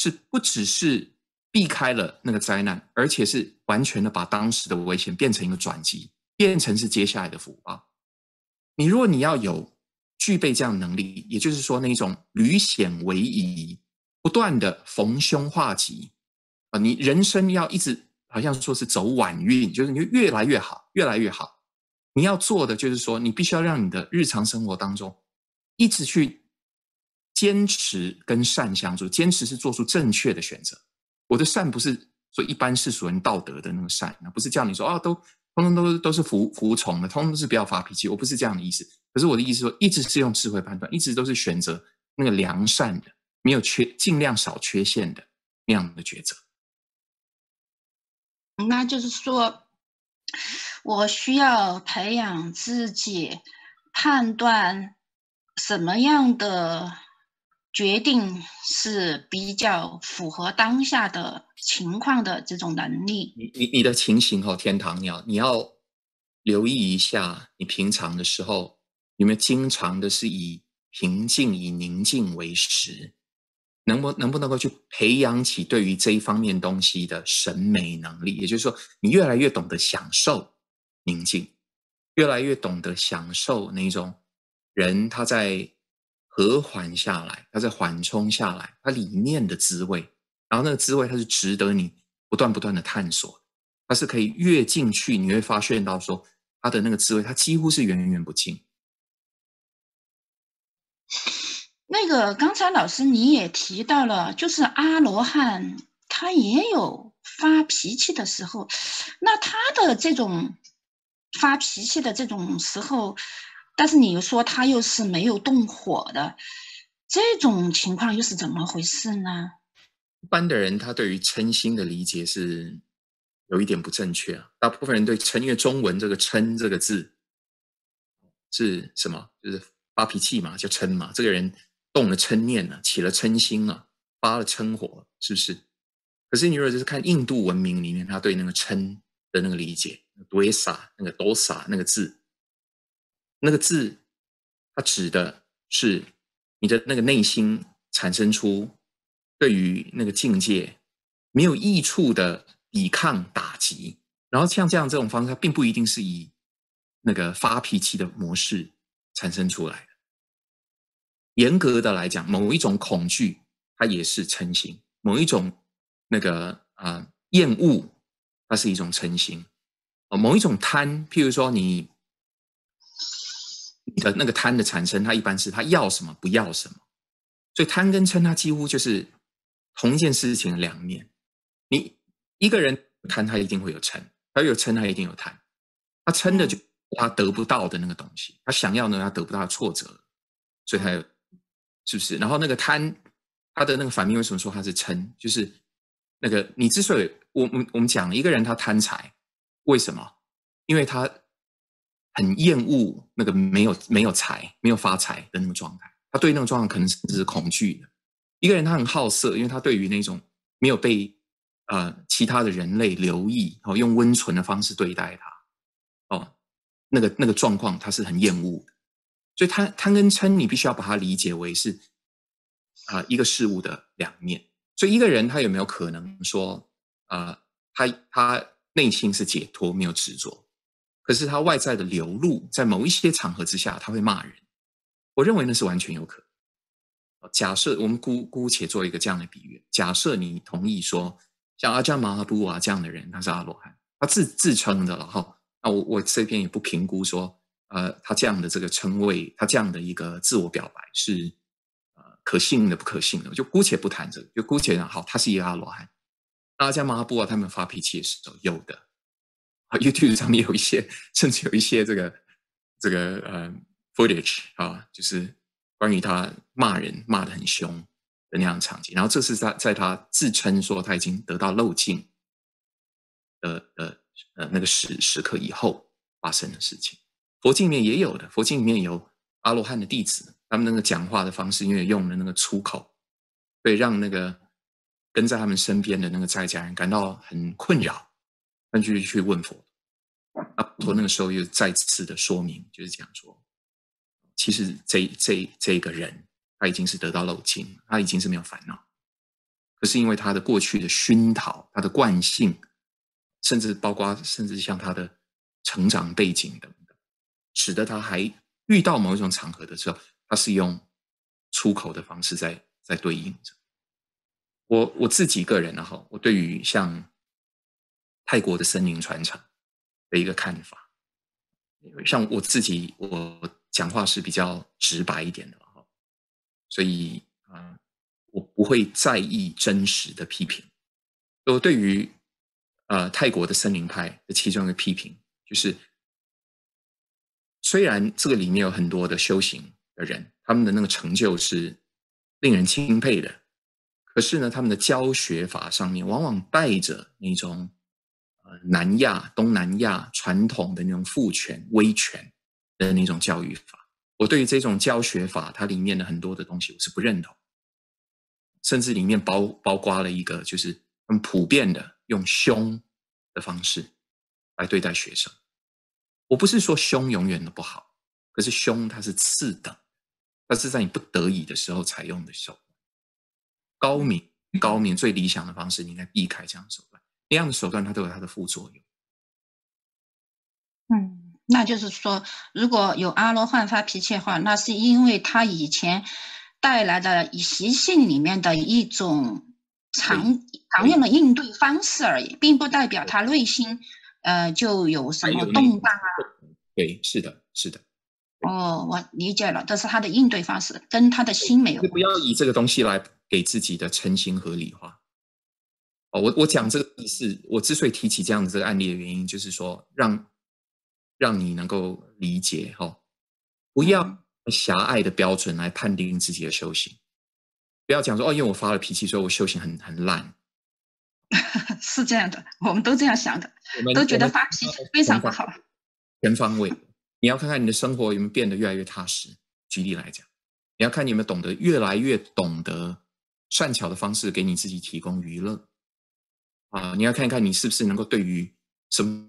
是不只是避开了那个灾难，而且是完全的把当时的危险变成一个转机，变成是接下来的福报。你如果你要有具备这样能力，也就是说那种履险为夷，不断的逢凶化吉啊，你人生要一直好像说是走晚运，就是你越来越好，越来越好。你要做的就是说，你必须要让你的日常生活当中。一直去坚持跟善相处，坚持是做出正确的选择。我的善不是说一般世俗人道德的那个善，不是叫你说啊，都通通都都是服服从的，通通是不要发脾气。我不是这样的意思。可是我的意思说，一直是用智慧判断，一直都是选择那个良善的，没有缺，尽量少缺陷的那样的抉择。那就是说，我需要培养自己判断。什么样的决定是比较符合当下的情况的这种能力？你你你的情形哦，天堂，你要你要留意一下，你平常的时候有没有经常的是以平静、以宁静为食？能不能不能够去培养起对于这一方面东西的审美能力？也就是说，你越来越懂得享受宁静，越来越懂得享受那种。人他在和缓下来，它在缓冲下来，它里面的滋味，然后那个滋味，它是值得你不断不断的探索，它是可以越进去，你会发现到说，它的那个滋味，它几乎是源源不尽。那个刚才老师你也提到了，就是阿罗汉他也有发脾气的时候，那他的这种发脾气的这种时候。但是你又说他又是没有动火的，这种情况又是怎么回事呢？一般的人他对于嗔心的理解是有一点不正确啊。大部分人对嗔，因为中文这个嗔这个字是什么？就是发脾气嘛，叫嗔嘛。这个人动了嗔念了，起了嗔心了，发了嗔火，是不是？可是你如果就是看印度文明里面，他对那个嗔的那个理解，多萨那个多萨那个字。那个字，它指的是你的那个内心产生出对于那个境界没有益处的抵抗打击，然后像这样这种方式，它并不一定是以那个发脾气的模式产生出来的。严格的来讲，某一种恐惧，它也是成型；某一种那个啊厌恶，它是一种嗔心；哦，某一种贪，譬如说你。你的那个贪的产生，它一般是他要什么不要什么，所以贪跟嗔，它几乎就是同一件事情的两面。你一个人贪，他一定会有嗔；他有嗔，他一定有贪。他嗔的就他得不到的那个东西，他想要呢，他得不到挫折，所以他有是不是？然后那个贪，他的那个反面为什么说他是嗔？就是那个你之所以我我我们讲一个人他贪财，为什么？因为他。很厌恶那个没有没有财、没有发财的那个状态。他对那个状况可能甚至是恐惧的。一个人他很好色，因为他对于那种没有被呃其他的人类留意，哦，用温存的方式对待他，哦，那个那个状况他是很厌恶的。所以贪贪跟嗔，你必须要把它理解为是啊一个事物的两面。所以一个人他有没有可能说啊他他内心是解脱没有执着，可是他外在的流露在某一些场合之下他会骂人，我认为那是完全有可能。假设我们姑姑且做一个这样的比喻，假设你同意说像阿姜马哈布啊这样的人他是阿罗汉，他自自称的了哈，那我我这边也不评估说。呃，他这样的这个称谓，他这样的一个自我表白是呃可信的不可信的，就姑且不谈这个，就姑且讲好，他是一个阿罗汉。阿加马哈布啊，他们发脾气的时候有的啊，YouTube 上面有一些，甚至有一些这个这个呃 footage 啊，就是关于他骂人骂的很凶的那样场景。然后这是在在他自称说他已经得到漏尽的的呃那个时时刻以后发生的事情。佛经里面也有的，佛经里面有阿罗汉的弟子，他们那个讲话的方式，因为用了那个粗口，会让那个跟在他们身边的那个在家人感到很困扰，那就去问佛。阿佛那个时候又再次的说明，就是讲说，其实这这这个人他已经是得到漏尽，他已经是没有烦恼，可是因为他的过去的熏陶，他的惯性，甚至包括甚至像他的成长背景等。使得他还遇到某一种场合的时候，他是用出口的方式在在对应着。我我自己个人呢，哈，我对于像泰国的森林传承的一个看法，像我自己，我讲话是比较直白一点的哈，所以啊，我不会在意真实的批评。我对于呃泰国的森林派的其中一个批评就是。虽然这个里面有很多的修行的人，他们的那个成就是令人钦佩的，可是呢，他们的教学法上面往往带着那种南亚、东南亚传统的那种父权、威权的那种教育法。我对于这种教学法，它里面的很多的东西我是不认同，甚至里面包包括了一个就是很普遍的用凶的方式来对待学生。我不是说凶永远都不好，可是凶它是次等，它是在你不得已的时候采用的手段。高明高明最理想的方式，你应该避开这样的手段。那样的手段它都有它的副作用。嗯，那就是说，如果有阿罗汉发脾气的话，那是因为他以前带来的习性里面的一种常常用的应对方式而已，并不代表他内心。呃，就有什么动荡啊？对，是的，是的。哦，我理解了，这是他的应对方式，跟他的心没有。不要以这个东西来给自己的成型合理化。哦，我我讲这个意思，我之所以提起这样的这个案例的原因，就是说让让你能够理解哈，不要狭隘的标准来判定自己的修行，不要讲说哦，因为我发了脾气，所以我修行很很烂。是这样的，我们都这样想的，都觉得发脾气非常不好。全方位，你要看看你的生活有没有变得越来越踏实。举例来讲，你要看你有没有懂得越来越懂得善巧的方式给你自己提供娱乐。啊，你要看看你是不是能够对于什么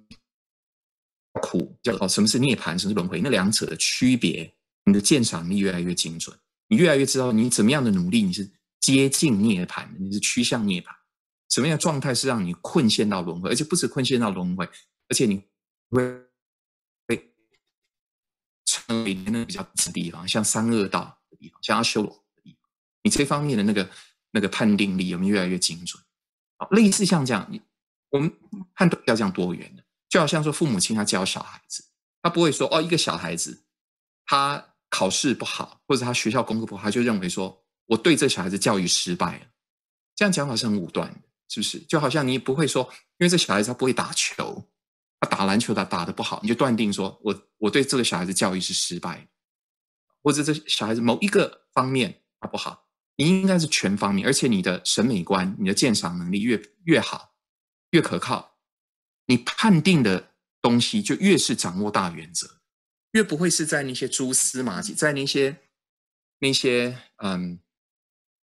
苦叫哦，什么是涅槃，什么是轮回，那两者的区别，你的鉴赏力越来越精准，你越来越知道你怎么样的努力，你是接近涅槃的，你是趋向涅槃。什么样的状态是让你困陷到轮回，而且不止困陷到轮回，而且你会被成为那个比较的地方，像三恶道的地方，像阿修罗的地方，你这方面的那个那个判定力有没有越来越精准？好，类似像这样，我们判断要这样多元的，就好像说父母亲他教小孩子，他不会说哦，一个小孩子他考试不好，或者他学校功课不好，他就认为说我对这小孩子教育失败了，这样讲法是很武断的。是不是就好像你不会说，因为这小孩子他不会打球，他打篮球他打的不好，你就断定说我我对这个小孩子教育是失败，或者这小孩子某一个方面他不好，你应该是全方面，而且你的审美观、你的鉴赏能力越越好，越可靠，你判定的东西就越是掌握大原则。越不会是在那些蛛丝马迹，在那些那些嗯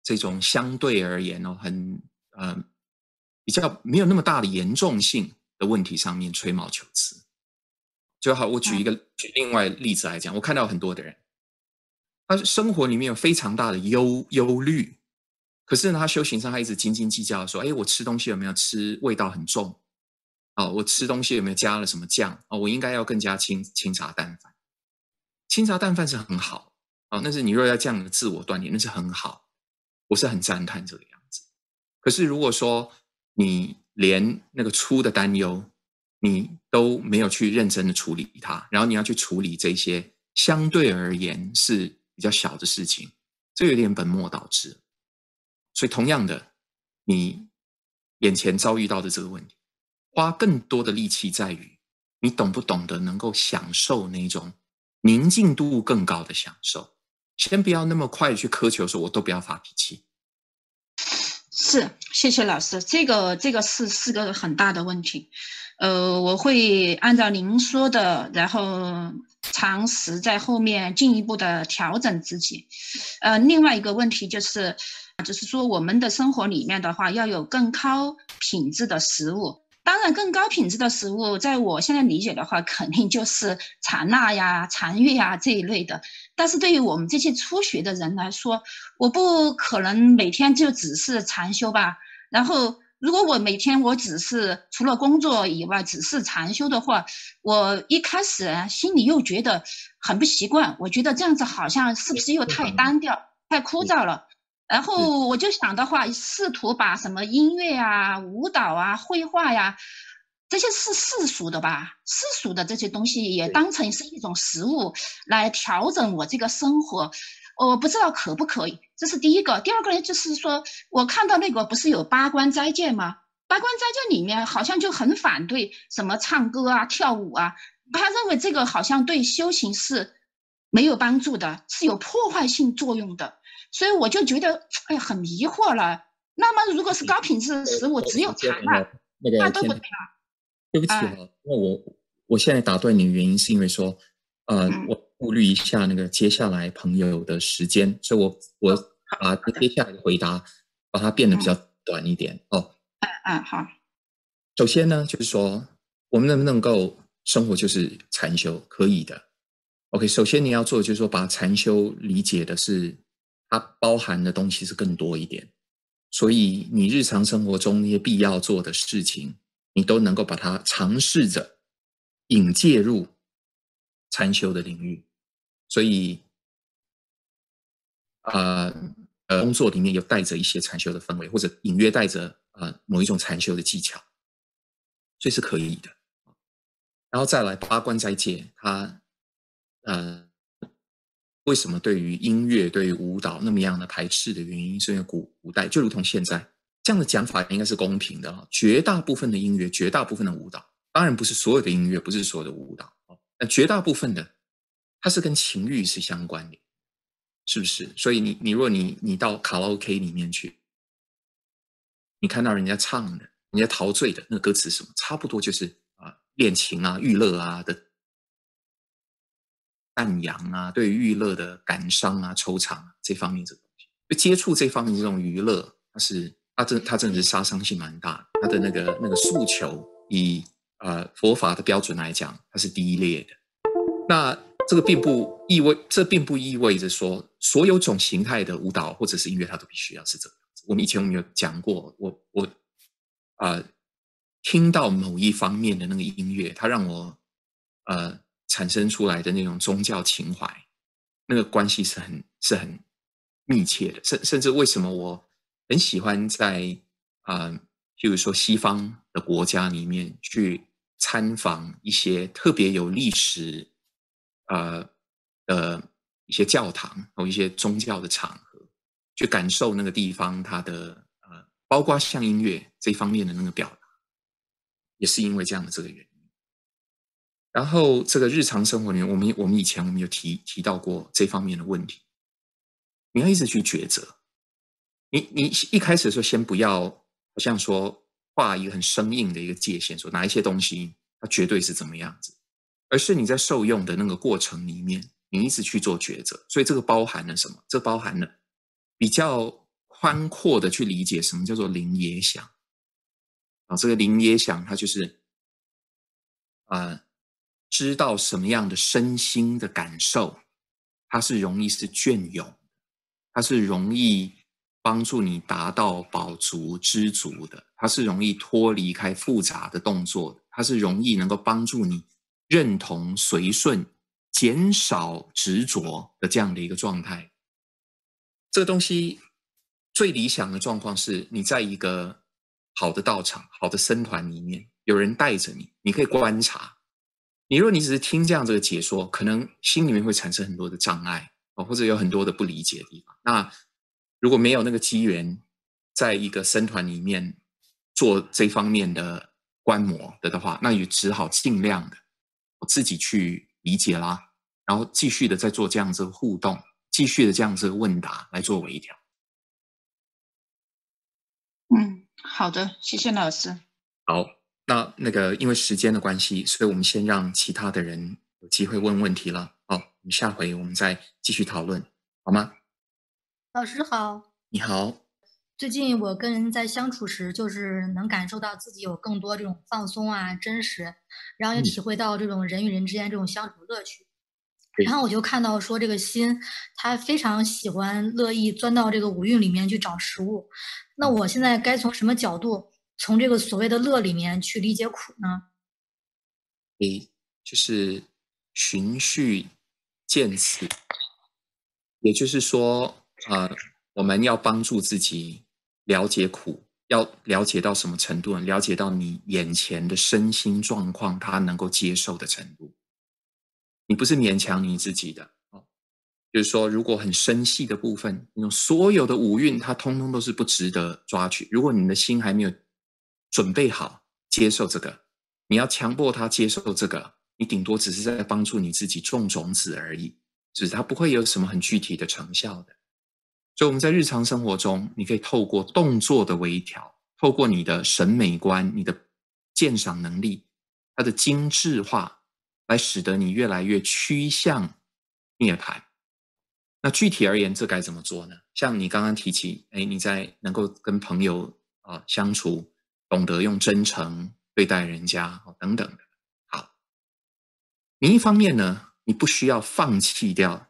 这种相对而言哦，很嗯比较没有那么大的严重性的问题上面吹毛求疵。就好，我举一个举另外例子来讲，我看到很多的人，他生活里面有非常大的忧忧虑，可是呢，他修行上他一直斤斤计较，说：“哎，我吃东西有没有吃味道很重？哦，我吃东西有没有加了什么酱？哦，我应该要更加清清茶淡饭。清茶淡饭是很好，哦，那是你若要这样的自我锻炼，那是很好，我是很赞叹这个样子。可是如果说你连那个粗的担忧，你都没有去认真的处理它，然后你要去处理这些相对而言是比较小的事情，这有点本末倒置。所以，同样的，你眼前遭遇到的这个问题，花更多的力气在于你懂不懂得能够享受那种宁静度更高的享受。先不要那么快去苛求说，我都不要发脾气。是，谢谢老师，这个这个是是个很大的问题。呃，我会按照您说的，然后尝试在后面进一步的调整自己。呃，另外一个问题就是，就是说我们的生活里面的话，要有更高品质的食物。当然，更高品质的食物，在我现在理解的话，肯定就是禅那呀、禅悦呀这一类的。但是对于我们这些初学的人来说，我不可能每天就只是禅修吧，然后。如果我每天我只是除了工作以外只是禅修的话，我一开始心里又觉得很不习惯。我觉得这样子好像是不是又太单调、太枯燥了？然后我就想的话，试图把什么音乐啊、舞蹈啊、绘画呀，这些是世俗的吧？世俗的这些东西也当成是一种食物来调整我这个生活。我不知道可不可以，这是第一个。第二个呢，就是说我看到那个不是有八关斋戒吗？八关斋戒里面好像就很反对什么唱歌啊、跳舞啊，他认为这个好像对修行是没有帮助的，是有破坏性作用的。所以我就觉得，哎呀，很迷惑了。那么如果是高品质食物，只有茶那那都不对啊。对不起啊，那我我现在打断你的原因是因为说，呃，我。顾虑一下那个接下来朋友的时间，所以我我把接下来的回答把它变得比较短一点哦。嗯嗯，好。首先呢，就是说我们能不能够生活就是禅修，可以的。OK，首先你要做的就是说把禅修理解的是它包含的东西是更多一点，所以你日常生活中那些必要做的事情，你都能够把它尝试着引介入禅修的领域。所以，啊，呃，工作里面有带着一些禅修的氛围，或者隐约带着啊某一种禅修的技巧，所以是可以的。然后再来八关斋戒，它，呃，为什么对于音乐、对于舞蹈那么样的排斥的原因，是因为古古代就如同现在这样的讲法应该是公平的啊。绝大部分的音乐，绝大部分的舞蹈，当然不是所有的音乐，不是所有的舞蹈哦，那绝大部分的。它是跟情欲是相关的，是不是？所以你你若你你到卡拉 OK 里面去，你看到人家唱的，人家陶醉的那个歌词什么，差不多就是啊恋情啊、娱乐啊的赞扬啊，对娱乐的感伤啊、惆怅啊这方面这东西，就接触这方面这种娱乐，它是它真它真的是杀伤性蛮大，它的那个那个诉求，以呃佛法的标准来讲，它是低劣的。那这个并不意味，这并不意味着说所有种形态的舞蹈或者是音乐，它都必须要是这个样子。我们以前我们有讲过，我我啊，听到某一方面的那个音乐，它让我呃产生出来的那种宗教情怀，那个关系是很是很密切的。甚甚至为什么我很喜欢在啊，譬如说西方的国家里面去参访一些特别有历史。呃呃，一些教堂和一些宗教的场合，去感受那个地方它的呃，包括像音乐这方面的那个表达，也是因为这样的这个原因。然后这个日常生活里面，我们我们以前我们有提提到过这方面的问题，你要一直去抉择。你你一开始的时候，先不要好像说画一个很生硬的一个界限，说哪一些东西它绝对是怎么样子。而是你在受用的那个过程里面，你一直去做抉择。所以这个包含了什么？这包含了比较宽阔的去理解什么叫做灵也想啊。这个灵也想，它就是啊，知道什么样的身心的感受，它是容易是隽永，它是容易帮助你达到饱足知足的，它是容易脱离开复杂的动作的，它是容易能够帮助你。认同随顺、减少执着的这样的一个状态，这个东西最理想的状况是你在一个好的道场、好的僧团里面，有人带着你，你可以观察。你如果你只是听这样子的解说，可能心里面会产生很多的障碍，或者有很多的不理解的地方。那如果没有那个机缘，在一个僧团里面做这方面的观摩的的话，那也只好尽量的。我自己去理解啦，然后继续的在做这样子的互动，继续的这样子的问答来做微调。嗯，好的，谢谢老师。好，那那个因为时间的关系，所以我们先让其他的人有机会问问题了。好，我们下回我们再继续讨论，好吗？老师好，你好。最近我跟人在相处时，就是能感受到自己有更多这种放松啊、真实，然后也体会到这种人与人之间这种相处乐趣。然后我就看到说，这个心他非常喜欢、乐意钻到这个五蕴里面去找食物。那我现在该从什么角度，从这个所谓的乐里面去理解苦呢？诶就是循序渐次，也就是说，呃，我们要帮助自己。了解苦，要了解到什么程度呢？了解到你眼前的身心状况，他能够接受的程度。你不是勉强你自己的哦，就是说，如果很生细的部分，那种所有的五蕴，它通通都是不值得抓取。如果你的心还没有准备好接受这个，你要强迫他接受这个，你顶多只是在帮助你自己种种子而已，只是它不会有什么很具体的成效的。所以我们在日常生活中，你可以透过动作的微调，透过你的审美观、你的鉴赏能力，它的精致化，来使得你越来越趋向涅槃。那具体而言，这该怎么做呢？像你刚刚提起，哎，你在能够跟朋友啊相处，懂得用真诚对待人家哦，等等的。好，你一方面呢，你不需要放弃掉。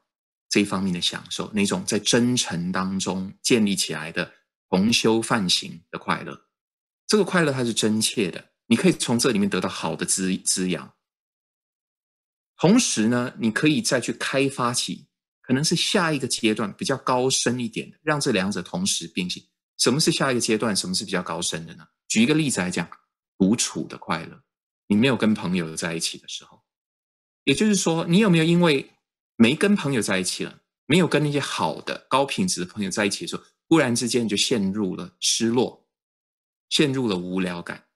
这方面的享受，那种在真诚当中建立起来的同修犯行的快乐，这个快乐它是真切的，你可以从这里面得到好的滋滋养。同时呢，你可以再去开发起可能是下一个阶段比较高深一点的，让这两者同时并行。什么是下一个阶段？什么是比较高深的呢？举一个例子来讲，独处的快乐，你没有跟朋友在一起的时候，也就是说，你有没有因为？没跟朋友在一起了，没有跟那些好的高品质的朋友在一起的时候，忽然之间就陷入了失落，陷入了无聊感，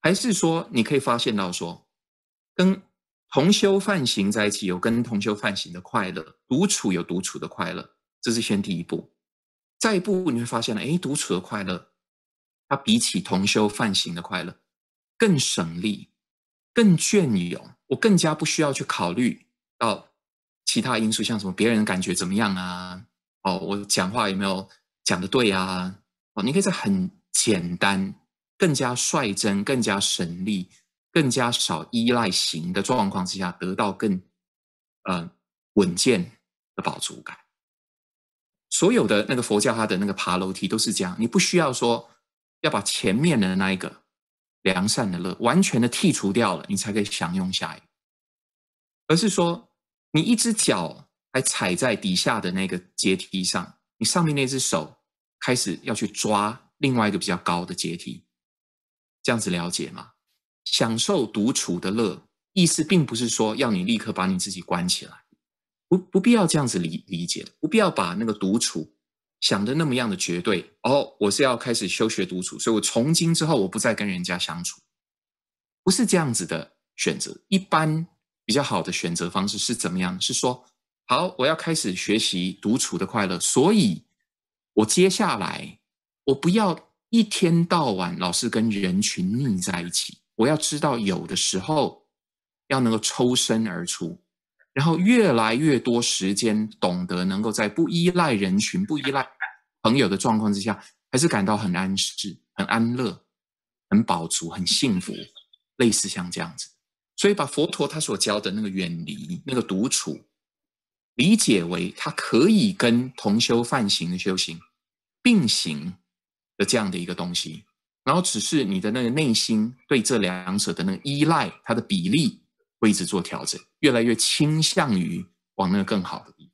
还是说你可以发现到说，跟同修犯行在一起有跟同修犯行的快乐，独处有独处的快乐，这是先第一步。再一步你会发现了，哎，独处的快乐，它比起同修犯行的快乐更省力，更隽永，我更加不需要去考虑到。其他因素像什么？别人感觉怎么样啊？哦，我讲话有没有讲的对啊？哦，你可以在很简单、更加率真、更加省力、更加少依赖型的状况之下，得到更呃稳健的饱足感。所有的那个佛教它的那个爬楼梯都是这样，你不需要说要把前面的那一个良善的乐完全的剔除掉了，你才可以享用下一个，而是说。你一只脚还踩在底下的那个阶梯上，你上面那只手开始要去抓另外一个比较高的阶梯，这样子了解吗？享受独处的乐，意思并不是说要你立刻把你自己关起来，不不必要这样子理理解的，不必要把那个独处想的那么样的绝对。哦，我是要开始修学独处，所以我从今之后我不再跟人家相处，不是这样子的选择。一般。比较好的选择方式是怎么样？是说，好，我要开始学习独处的快乐，所以我接下来我不要一天到晚老是跟人群腻在一起，我要知道有的时候要能够抽身而出，然后越来越多时间懂得能够在不依赖人群、不依赖朋友的状况之下，还是感到很安适、很安乐、很饱足、很幸福，类似像这样子。所以把佛陀他所教的那个远离、那个独处，理解为他可以跟同修梵行的修行并行的这样的一个东西。然后只是你的那个内心对这两者的那个依赖，它的比例会一直做调整，越来越倾向于往那个更好的地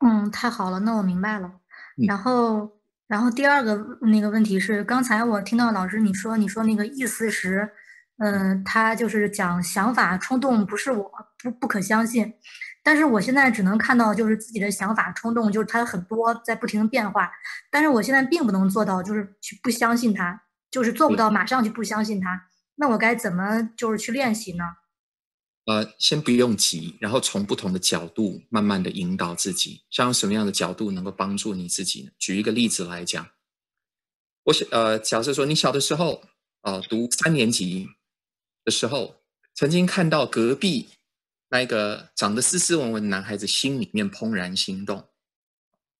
方。嗯，太好了，那我明白了。然后，然后第二个那个问题是，刚才我听到老师你说，你说那个意思是，嗯，他就是讲想法冲动不是我不不可相信。但是我现在只能看到，就是自己的想法冲动，就是它很多在不停的变化。但是我现在并不能做到，就是去不相信它，就是做不到马上就不相信它。那我该怎么就是去练习呢？呃，先不用急，然后从不同的角度慢慢的引导自己。像什么样的角度能够帮助你自己呢？举一个例子来讲，我想呃，假设说你小的时候啊，读三年级的时候，曾经看到隔壁。那个长得斯斯文文的男孩子心里面怦然心动，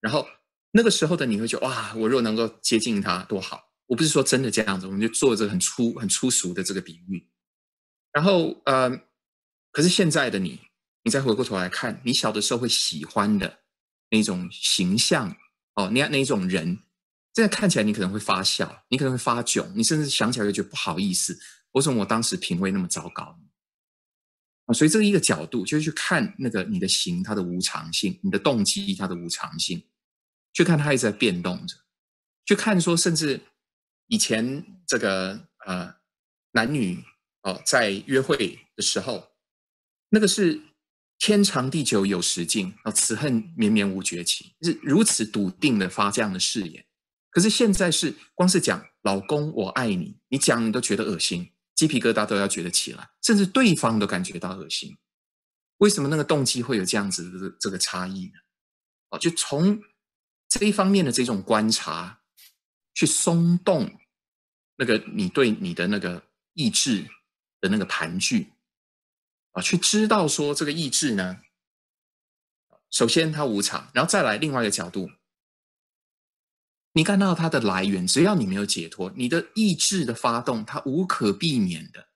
然后那个时候的你会觉得哇，我若能够接近他多好。我不是说真的这样子，我们就做这个很粗很粗俗的这个比喻。然后呃，可是现在的你，你再回过头来看，你小的时候会喜欢的那种形象哦，那那种人，现在看起来你可能会发笑，你可能会发窘，你甚至想起来就觉得不好意思，为什么我当时品味那么糟糕？啊，所以这一个角度，就是去看那个你的行它的无常性，你的动机它的无常性，去看它一直在变动着，去看说，甚至以前这个呃男女哦在约会的时候，那个是天长地久有时尽，啊此恨绵绵无绝期，是如此笃定的发这样的誓言。可是现在是光是讲老公我爱你，你讲你都觉得恶心。鸡皮疙瘩都要觉得起来，甚至对方都感觉到恶心。为什么那个动机会有这样子的这个差异呢？哦，就从这一方面的这种观察，去松动那个你对你的那个意志的那个盘踞啊，去知道说这个意志呢，首先它无常，然后再来另外一个角度。你看到它的来源，只要你没有解脱，你的意志的发动，它无可避免的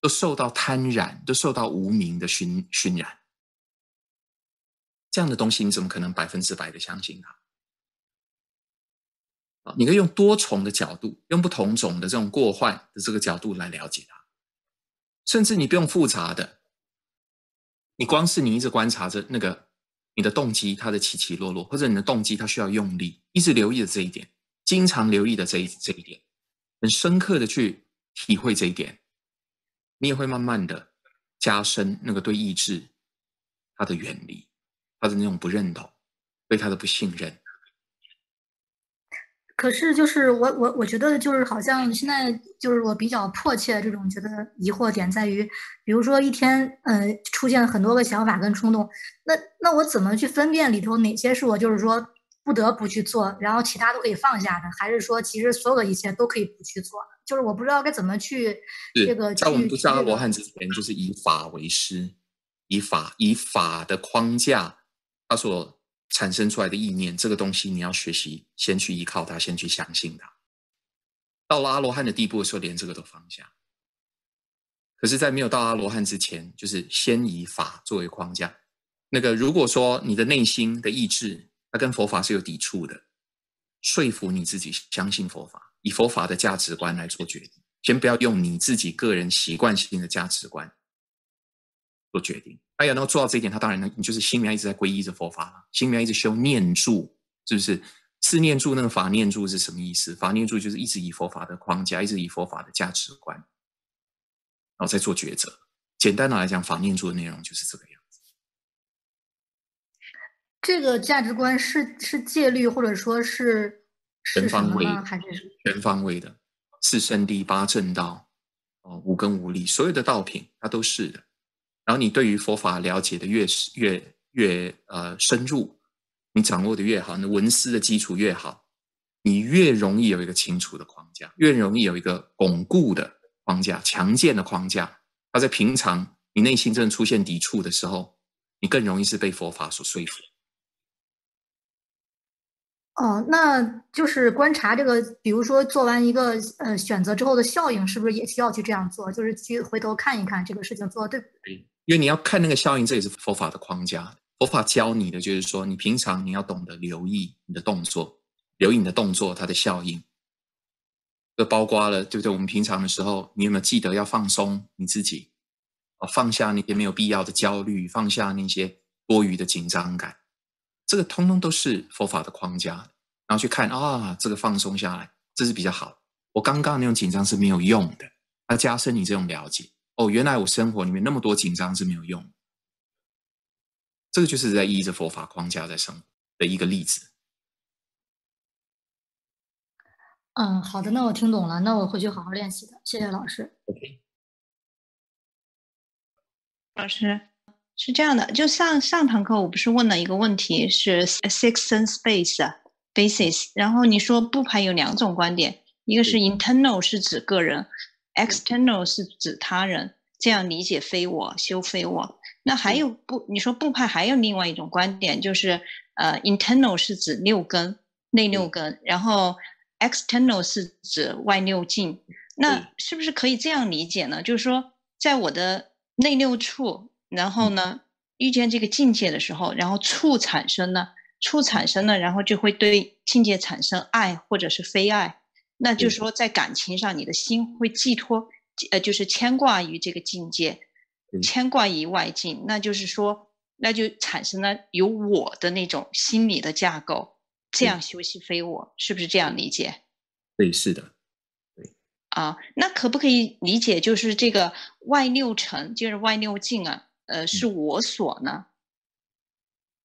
都受到贪染，都受到无名的熏熏染。这样的东西，你怎么可能百分之百的相信它？啊，你可以用多重的角度，用不同种的这种过患的这个角度来了解它，甚至你不用复杂的，你光是你一直观察着那个。你的动机，它的起起落落，或者你的动机，它需要用力，一直留意的这一点，经常留意的这一这一点，很深刻的去体会这一点，你也会慢慢的加深那个对意志它的远离，它的那种不认同，对它的不信任。可是，就是我我我觉得，就是好像现在就是我比较迫切的这种觉得疑惑点在于，比如说一天，呃，出现很多个想法跟冲动，那那我怎么去分辨里头哪些是我就是说不得不去做，然后其他都可以放下的，还是说其实所有的一切都可以不去做？就是我不知道该怎么去这个。在我们不是阿罗汉之前，就是以法为师，以法以法的框架，他所。产生出来的意念，这个东西你要学习，先去依靠它，先去相信它。到了阿罗汉的地步的时候，连这个都放下。可是，在没有到阿罗汉之前，就是先以法作为框架。那个，如果说你的内心的意志，它跟佛法是有抵触的，说服你自己相信佛法，以佛法的价值观来做决定，先不要用你自己个人习惯性的价值观做决定。他要能够做到这一点，他当然能，你就是心里面一直在皈依着佛法了，心里面一直修念住，是不是？是念住那个法念住是什么意思？法念住就是一直以佛法的框架，一直以佛法的价值观，然后再做抉择。简单的来讲，法念住的内容就是这个样子。这个价值观是是戒律，或者说是全方位还是全方位的？四圣谛、八正道，哦，五根五力，所有的道品，它都是的。然后你对于佛法了解的越是越越呃深入，你掌握的越好，那文思的基础越好，你越容易有一个清楚的框架，越容易有一个巩固的框架，强健的框架。他在平常你内心真的出现抵触的时候，你更容易是被佛法所说服。哦，那就是观察这个，比如说做完一个呃选择之后的效应，是不是也需要去这样做？就是去回头看一看这个事情做的对不对？因为你要看那个效应，这也是佛法的框架。佛法教你的就是说，你平常你要懂得留意你的动作，留意你的动作它的效应。这包括了，对不对？我们平常的时候，你有没有记得要放松你自己？哦，放下那些没有必要的焦虑，放下那些多余的紧张感。这个通通都是佛法的框架，然后去看啊，这个放松下来，这是比较好。我刚刚那种紧张是没有用的，要加深你这种了解。哦，原来我生活里面那么多紧张是没有用。这个就是在依着佛法框架在生活的一个例子。嗯，好的，那我听懂了，那我回去好好练习的。谢谢老师。OK，老师。是这样的，就上上堂课我不是问了一个问题，是 six sense base basis，然后你说不排有两种观点，一个是 internal 是指个人，external 是指他人，这样理解非我修非我。那还有不，你说不派还有另外一种观点，就是呃 internal 是指六根内六根，然后 external 是指外六境。那是不是可以这样理解呢？就是说在我的内六处。然后呢，遇见这个境界的时候，然后处产生呢，处产生了，然后就会对境界产生爱或者是非爱。那就是说，在感情上，你的心会寄托，呃，就是牵挂于这个境界，牵挂于外境。那就是说，那就产生了有我的那种心理的架构。这样修习非我，是不是这样理解？对，是的。对。啊，那可不可以理解，就是这个外六尘，就是外六境啊？呃，是我所呢？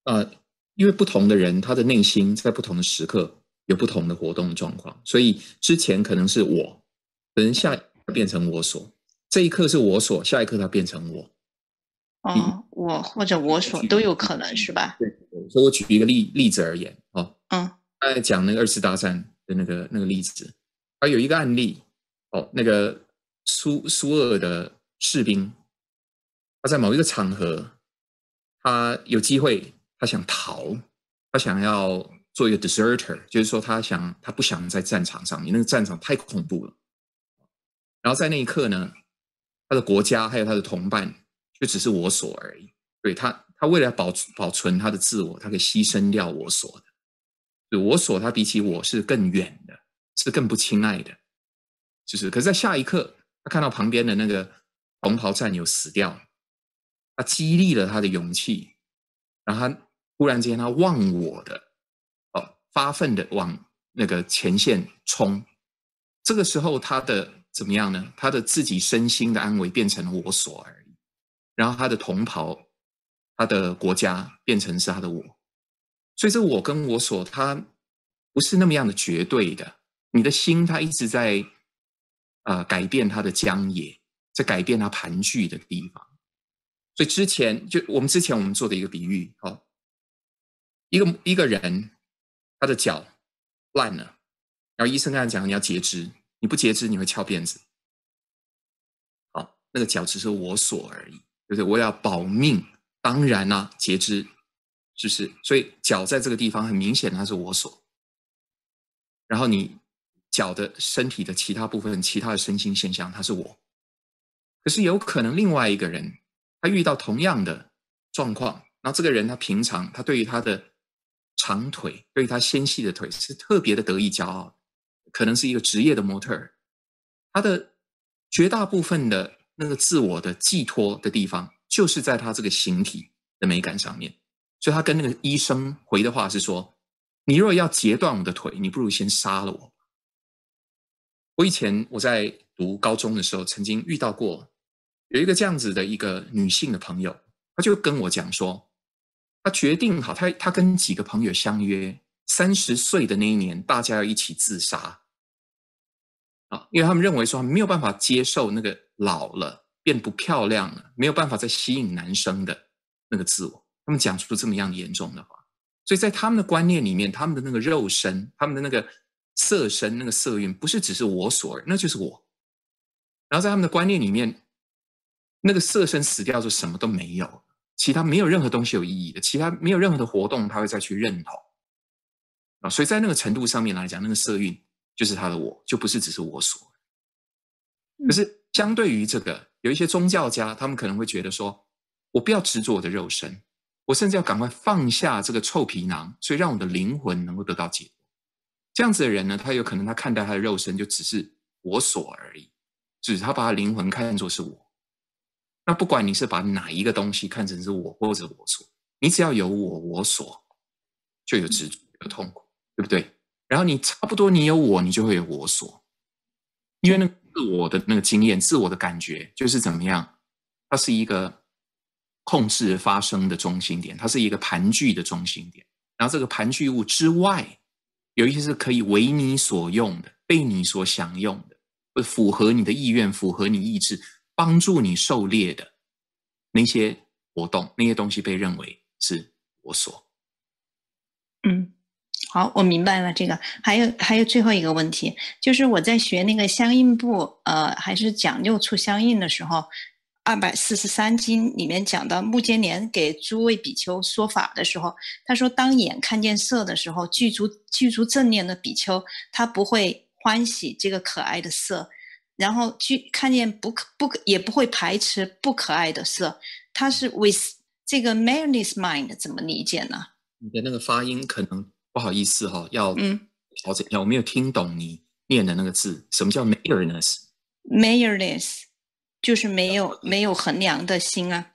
呃，因为不同的人，他的内心在不同的时刻有不同的活动状况，所以之前可能是我，可能下变成我所，这一刻是我所，下一刻它变成我。哦，我或者我所都有可能是吧？对，所以我举一个例例子而言，哦，嗯，刚才讲那个二次大战的那个那个例子，而有一个案例，哦，那个苏苏俄的士兵。他在某一个场合，他有机会，他想逃，他想要做一个 deserter，就是说他想，他不想在战场上，你那个战场太恐怖了。然后在那一刻呢，他的国家还有他的同伴，就只是我所而已。对他，他为了保保存他的自我，他可以牺牲掉我所的。对我所，他比起我是更远的，是更不亲爱的。就是，可是在下一刻，他看到旁边的那个红袍战友死掉了。他激励了他的勇气，然后他忽然间他忘我的，发奋的往那个前线冲。这个时候他的怎么样呢？他的自己身心的安危变成了我所而已，然后他的同袍，他的国家变成是他的我。所以这我跟我所，他不是那么样的绝对的。你的心他一直在啊改变他的疆野，在改变他盘踞的地方。所以之前就我们之前我们做的一个比喻，哦，一个一个人他的脚烂了，然后医生跟他讲你要截肢，你不截肢你会翘辫子，好，那个脚只是我所而已，对不对？我要保命，当然啦，截肢，是不是？所以脚在这个地方很明显它是我所，然后你脚的身体的其他部分、其他的身心现象，它是我，可是有可能另外一个人。他遇到同样的状况，那这个人他平常他对于他的长腿，对于他纤细的腿是特别的得意骄傲，可能是一个职业的模特儿，他的绝大部分的那个自我的寄托的地方，就是在他这个形体的美感上面，所以他跟那个医生回的话是说：“你若要截断我的腿，你不如先杀了我。”我以前我在读高中的时候，曾经遇到过。有一个这样子的一个女性的朋友，她就跟我讲说，他决定好，他他跟几个朋友相约，三十岁的那一年，大家要一起自杀。啊，因为他们认为说没有办法接受那个老了变不漂亮了，没有办法再吸引男生的那个自我，他们讲出这么样严重的话，所以在他们的观念里面，他们的那个肉身，他们的那个色身，那个色蕴，不是只是我所，那就是我。然后在他们的观念里面，那个色身死掉就什么都没有，其他没有任何东西有意义的，其他没有任何的活动他会再去认同啊。所以在那个程度上面来讲，那个色蕴就是他的我，就不是只是我所。可是相对于这个，有一些宗教家，他们可能会觉得说，我不要执着我的肉身，我甚至要赶快放下这个臭皮囊，所以让我的灵魂能够得到解脱。这样子的人呢，他有可能他看待他的肉身就只是我所而已，只是他把他灵魂看作是我。那不管你是把哪一个东西看成是我或者我所，你只要有我我所，就有执着有痛苦，对不对？然后你差不多你有我，你就会有我所，因为那自我的那个经验、自我的感觉就是怎么样？它是一个控制发生的中心点，它是一个盘踞的中心点。然后这个盘踞物之外。有一些是可以为你所用的，被你所享用的，符合你的意愿、符合你意志、帮助你狩猎的那些活动，那些东西被认为是我所。嗯，好，我明白了这个。还有还有最后一个问题，就是我在学那个相应部，呃，还是讲六处相应的时候。二百四十三经里面讲到，目犍连给诸位比丘说法的时候，他说：“当眼看见色的时候，具足具足正念的比丘，他不会欢喜这个可爱的色；然后去看见不可不可也不会排斥不可爱的色。它是 with 这个 maleness mind 怎么理解呢？你的那个发音可能不好意思哈，要嗯调整一下，我没有听懂你念的那个字，什么叫 maleness？maleness。就是没有没有衡量的心啊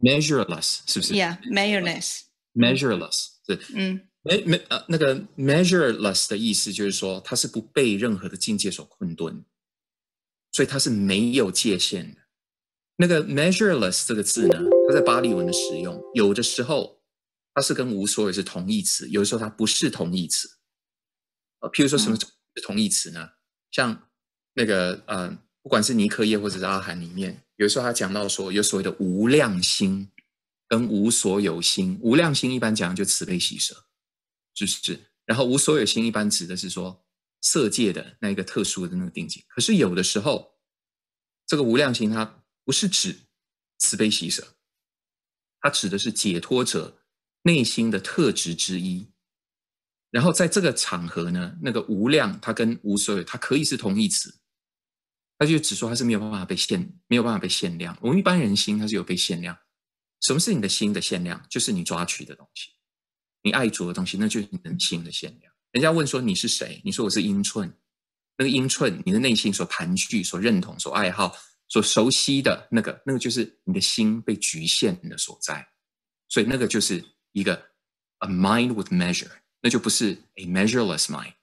，measureless 是不是？Yeah，measureless，measureless 是嗯，没没呃那个 measureless 的意思就是说它是不被任何的境界所困顿，所以它是没有界限的。那个 measureless 这个字呢，它在巴利文的使用，有的时候它是跟无所有是同义词，有的时候它不是同义词。呃，譬如说什么是同义词呢？像那个呃。不管是尼克耶或者是阿含里面，有时候他讲到说，有所谓的无量心跟无所有心。无量心一般讲就慈悲喜舍，就是？然后无所有心一般指的是说色界的那一个特殊的那个定境。可是有的时候，这个无量心它不是指慈悲喜舍，它指的是解脱者内心的特质之一。然后在这个场合呢，那个无量它跟无所有它可以是同义词。他就只说它是没有办法被限，没有办法被限量。我们一般人心它是有被限量。什么是你的心的限量？就是你抓取的东西，你爱着的东西，那就是你的心的限量。人家问说你是谁？你说我是英寸。那个英寸，你的内心所盘踞、所认同、所爱好、所熟悉的那个，那个就是你的心被局限的所在。所以那个就是一个 a mind with measure，那就不是 a measureless mind。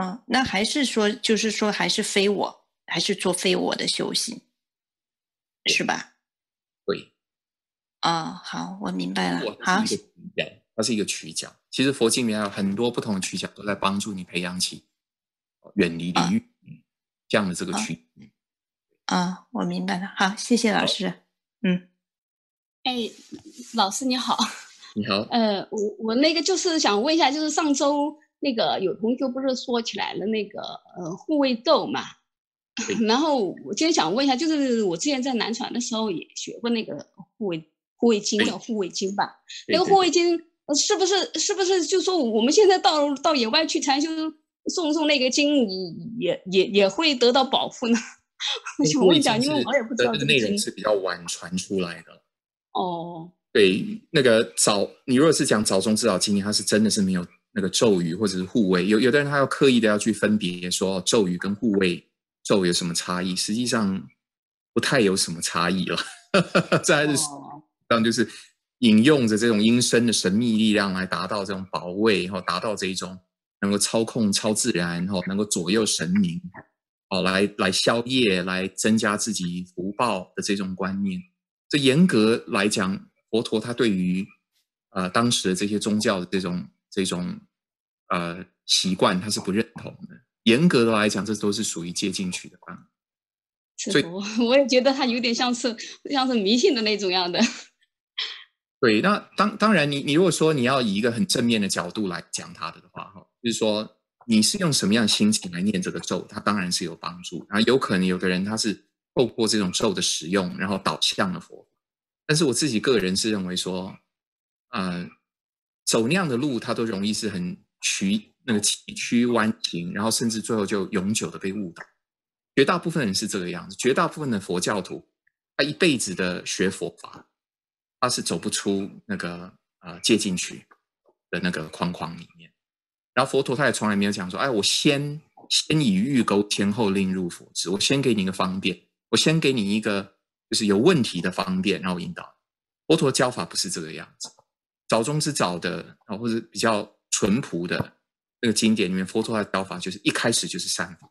嗯，那还是说，就是说，还是非我。还是做非我的修行，是吧？对。哦，好，我明白了。好，它是一个曲角。其实佛经里面有很多不同的曲角，都在帮助你培养起远离离欲这样的这个曲。啊，我明白了。好，谢谢老师。嗯。哎，老师你好。你好。呃，我我那个就是想问一下，就是上周那个有同学不是说起来了那个呃护卫豆嘛？然后我今天想问一下，就是我之前在南传的时候也学过那个护卫护卫经，叫护卫经吧？那个护卫经是不是是不是就说我们现在到到野外去禅修诵诵那个经，也也也会得到保护呢？我问一下，因为我也不知道这个内容是比较晚传出来的。哦，对，那个早你如果是讲早中指导经，它是真的是没有那个咒语或者是护卫，有有的人他要刻意的要去分别说咒语跟护卫。咒有什么差异？实际上不太有什么差异了。再是，当就是引用着这种阴身的神秘力量来达到这种保卫，然后达到这一种能够操控超自然，然后能够左右神明，哦，来来消业，来增加自己福报的这种观念。这严格来讲，佛陀他对于呃当时的这些宗教的这种这种呃习惯，他是不认同的。严格的来讲，这都是属于接进去的观所以我也觉得他有点像是像是迷信的那种样的。对，那当当然，你你如果说你要以一个很正面的角度来讲他的的话，哈，就是说你是用什么样心情来念这个咒，它当然是有帮助。然后有可能有的人他是透过这种咒的使用，然后导向了佛。但是我自己个人是认为说，呃，走那样的路，它都容易是很曲那个崎岖弯形，然后甚至最后就永久的被误导。绝大部分人是这个样子，绝大部分的佛教徒，他一辈子的学佛法，他是走不出那个呃借进去的那个框框里。然后佛陀他也从来没有讲说，哎，我先先以欲勾牵，后令入佛智。我先给你一个方便，我先给你一个就是有问题的方便，然后引导。佛陀教法不是这个样子。早中之早的啊，或者比较淳朴的那个经典里面，佛陀的教法就是一开始就是善法，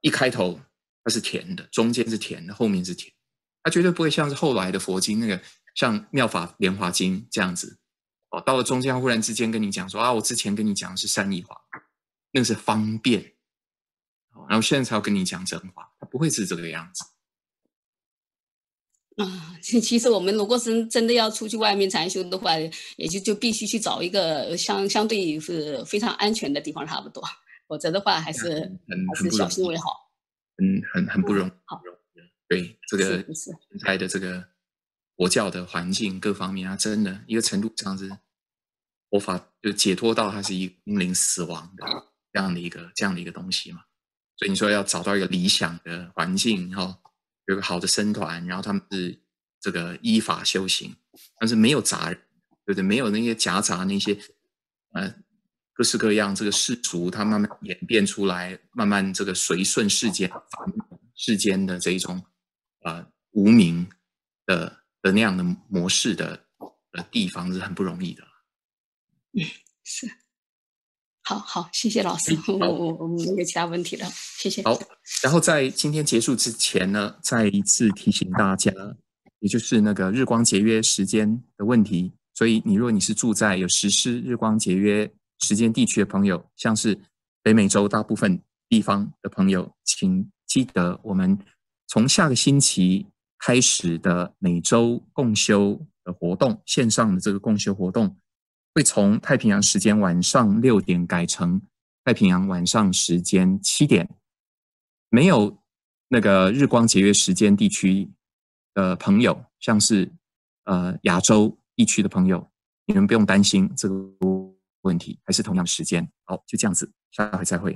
一开头它是甜的，中间是甜的，后面是甜。它绝对不会像是后来的佛经那个像《妙法莲华经》这样子。哦，到了中间，忽然之间跟你讲说啊，我之前跟你讲的是善意话，那是方便，然后现在才要跟你讲真话，他不会是这个样子。啊，其实我们如果是真的要出去外面禅修的话，也就就必须去找一个相相对是非常安全的地方，差不多，否则的话还是还是小心为好。嗯，很很不容易。好，对这个现在的这个。佛教的环境各方面啊，真的一个程度上是佛法就解脱到它是一个濒临死亡的这样的一个这样的一个东西嘛。所以你说要找到一个理想的环境，然后有个好的僧团，然后他们是这个依法修行，但是没有杂，对不对？没有那些夹杂那些呃各式各样这个世俗，它慢慢演变出来，慢慢这个随顺世间世间的这一种呃无名的。的那样的模式的的地方是很不容易的。嗯，是。好好，谢谢老师。我我我没有其他问题了，谢谢。好，然后在今天结束之前呢，再一次提醒大家，也就是那个日光节约时间的问题。所以，你如果你是住在有实施日光节约时间地区的朋友，像是北美洲大部分地方的朋友，请记得我们从下个星期。开始的每周共修的活动，线上的这个共修活动，会从太平洋时间晚上六点改成太平洋晚上时间七点。没有那个日光节约时间地区的朋友，像是呃亚洲地区的朋友，你们不用担心这个问题，还是同样时间。好，就这样子，下回再会。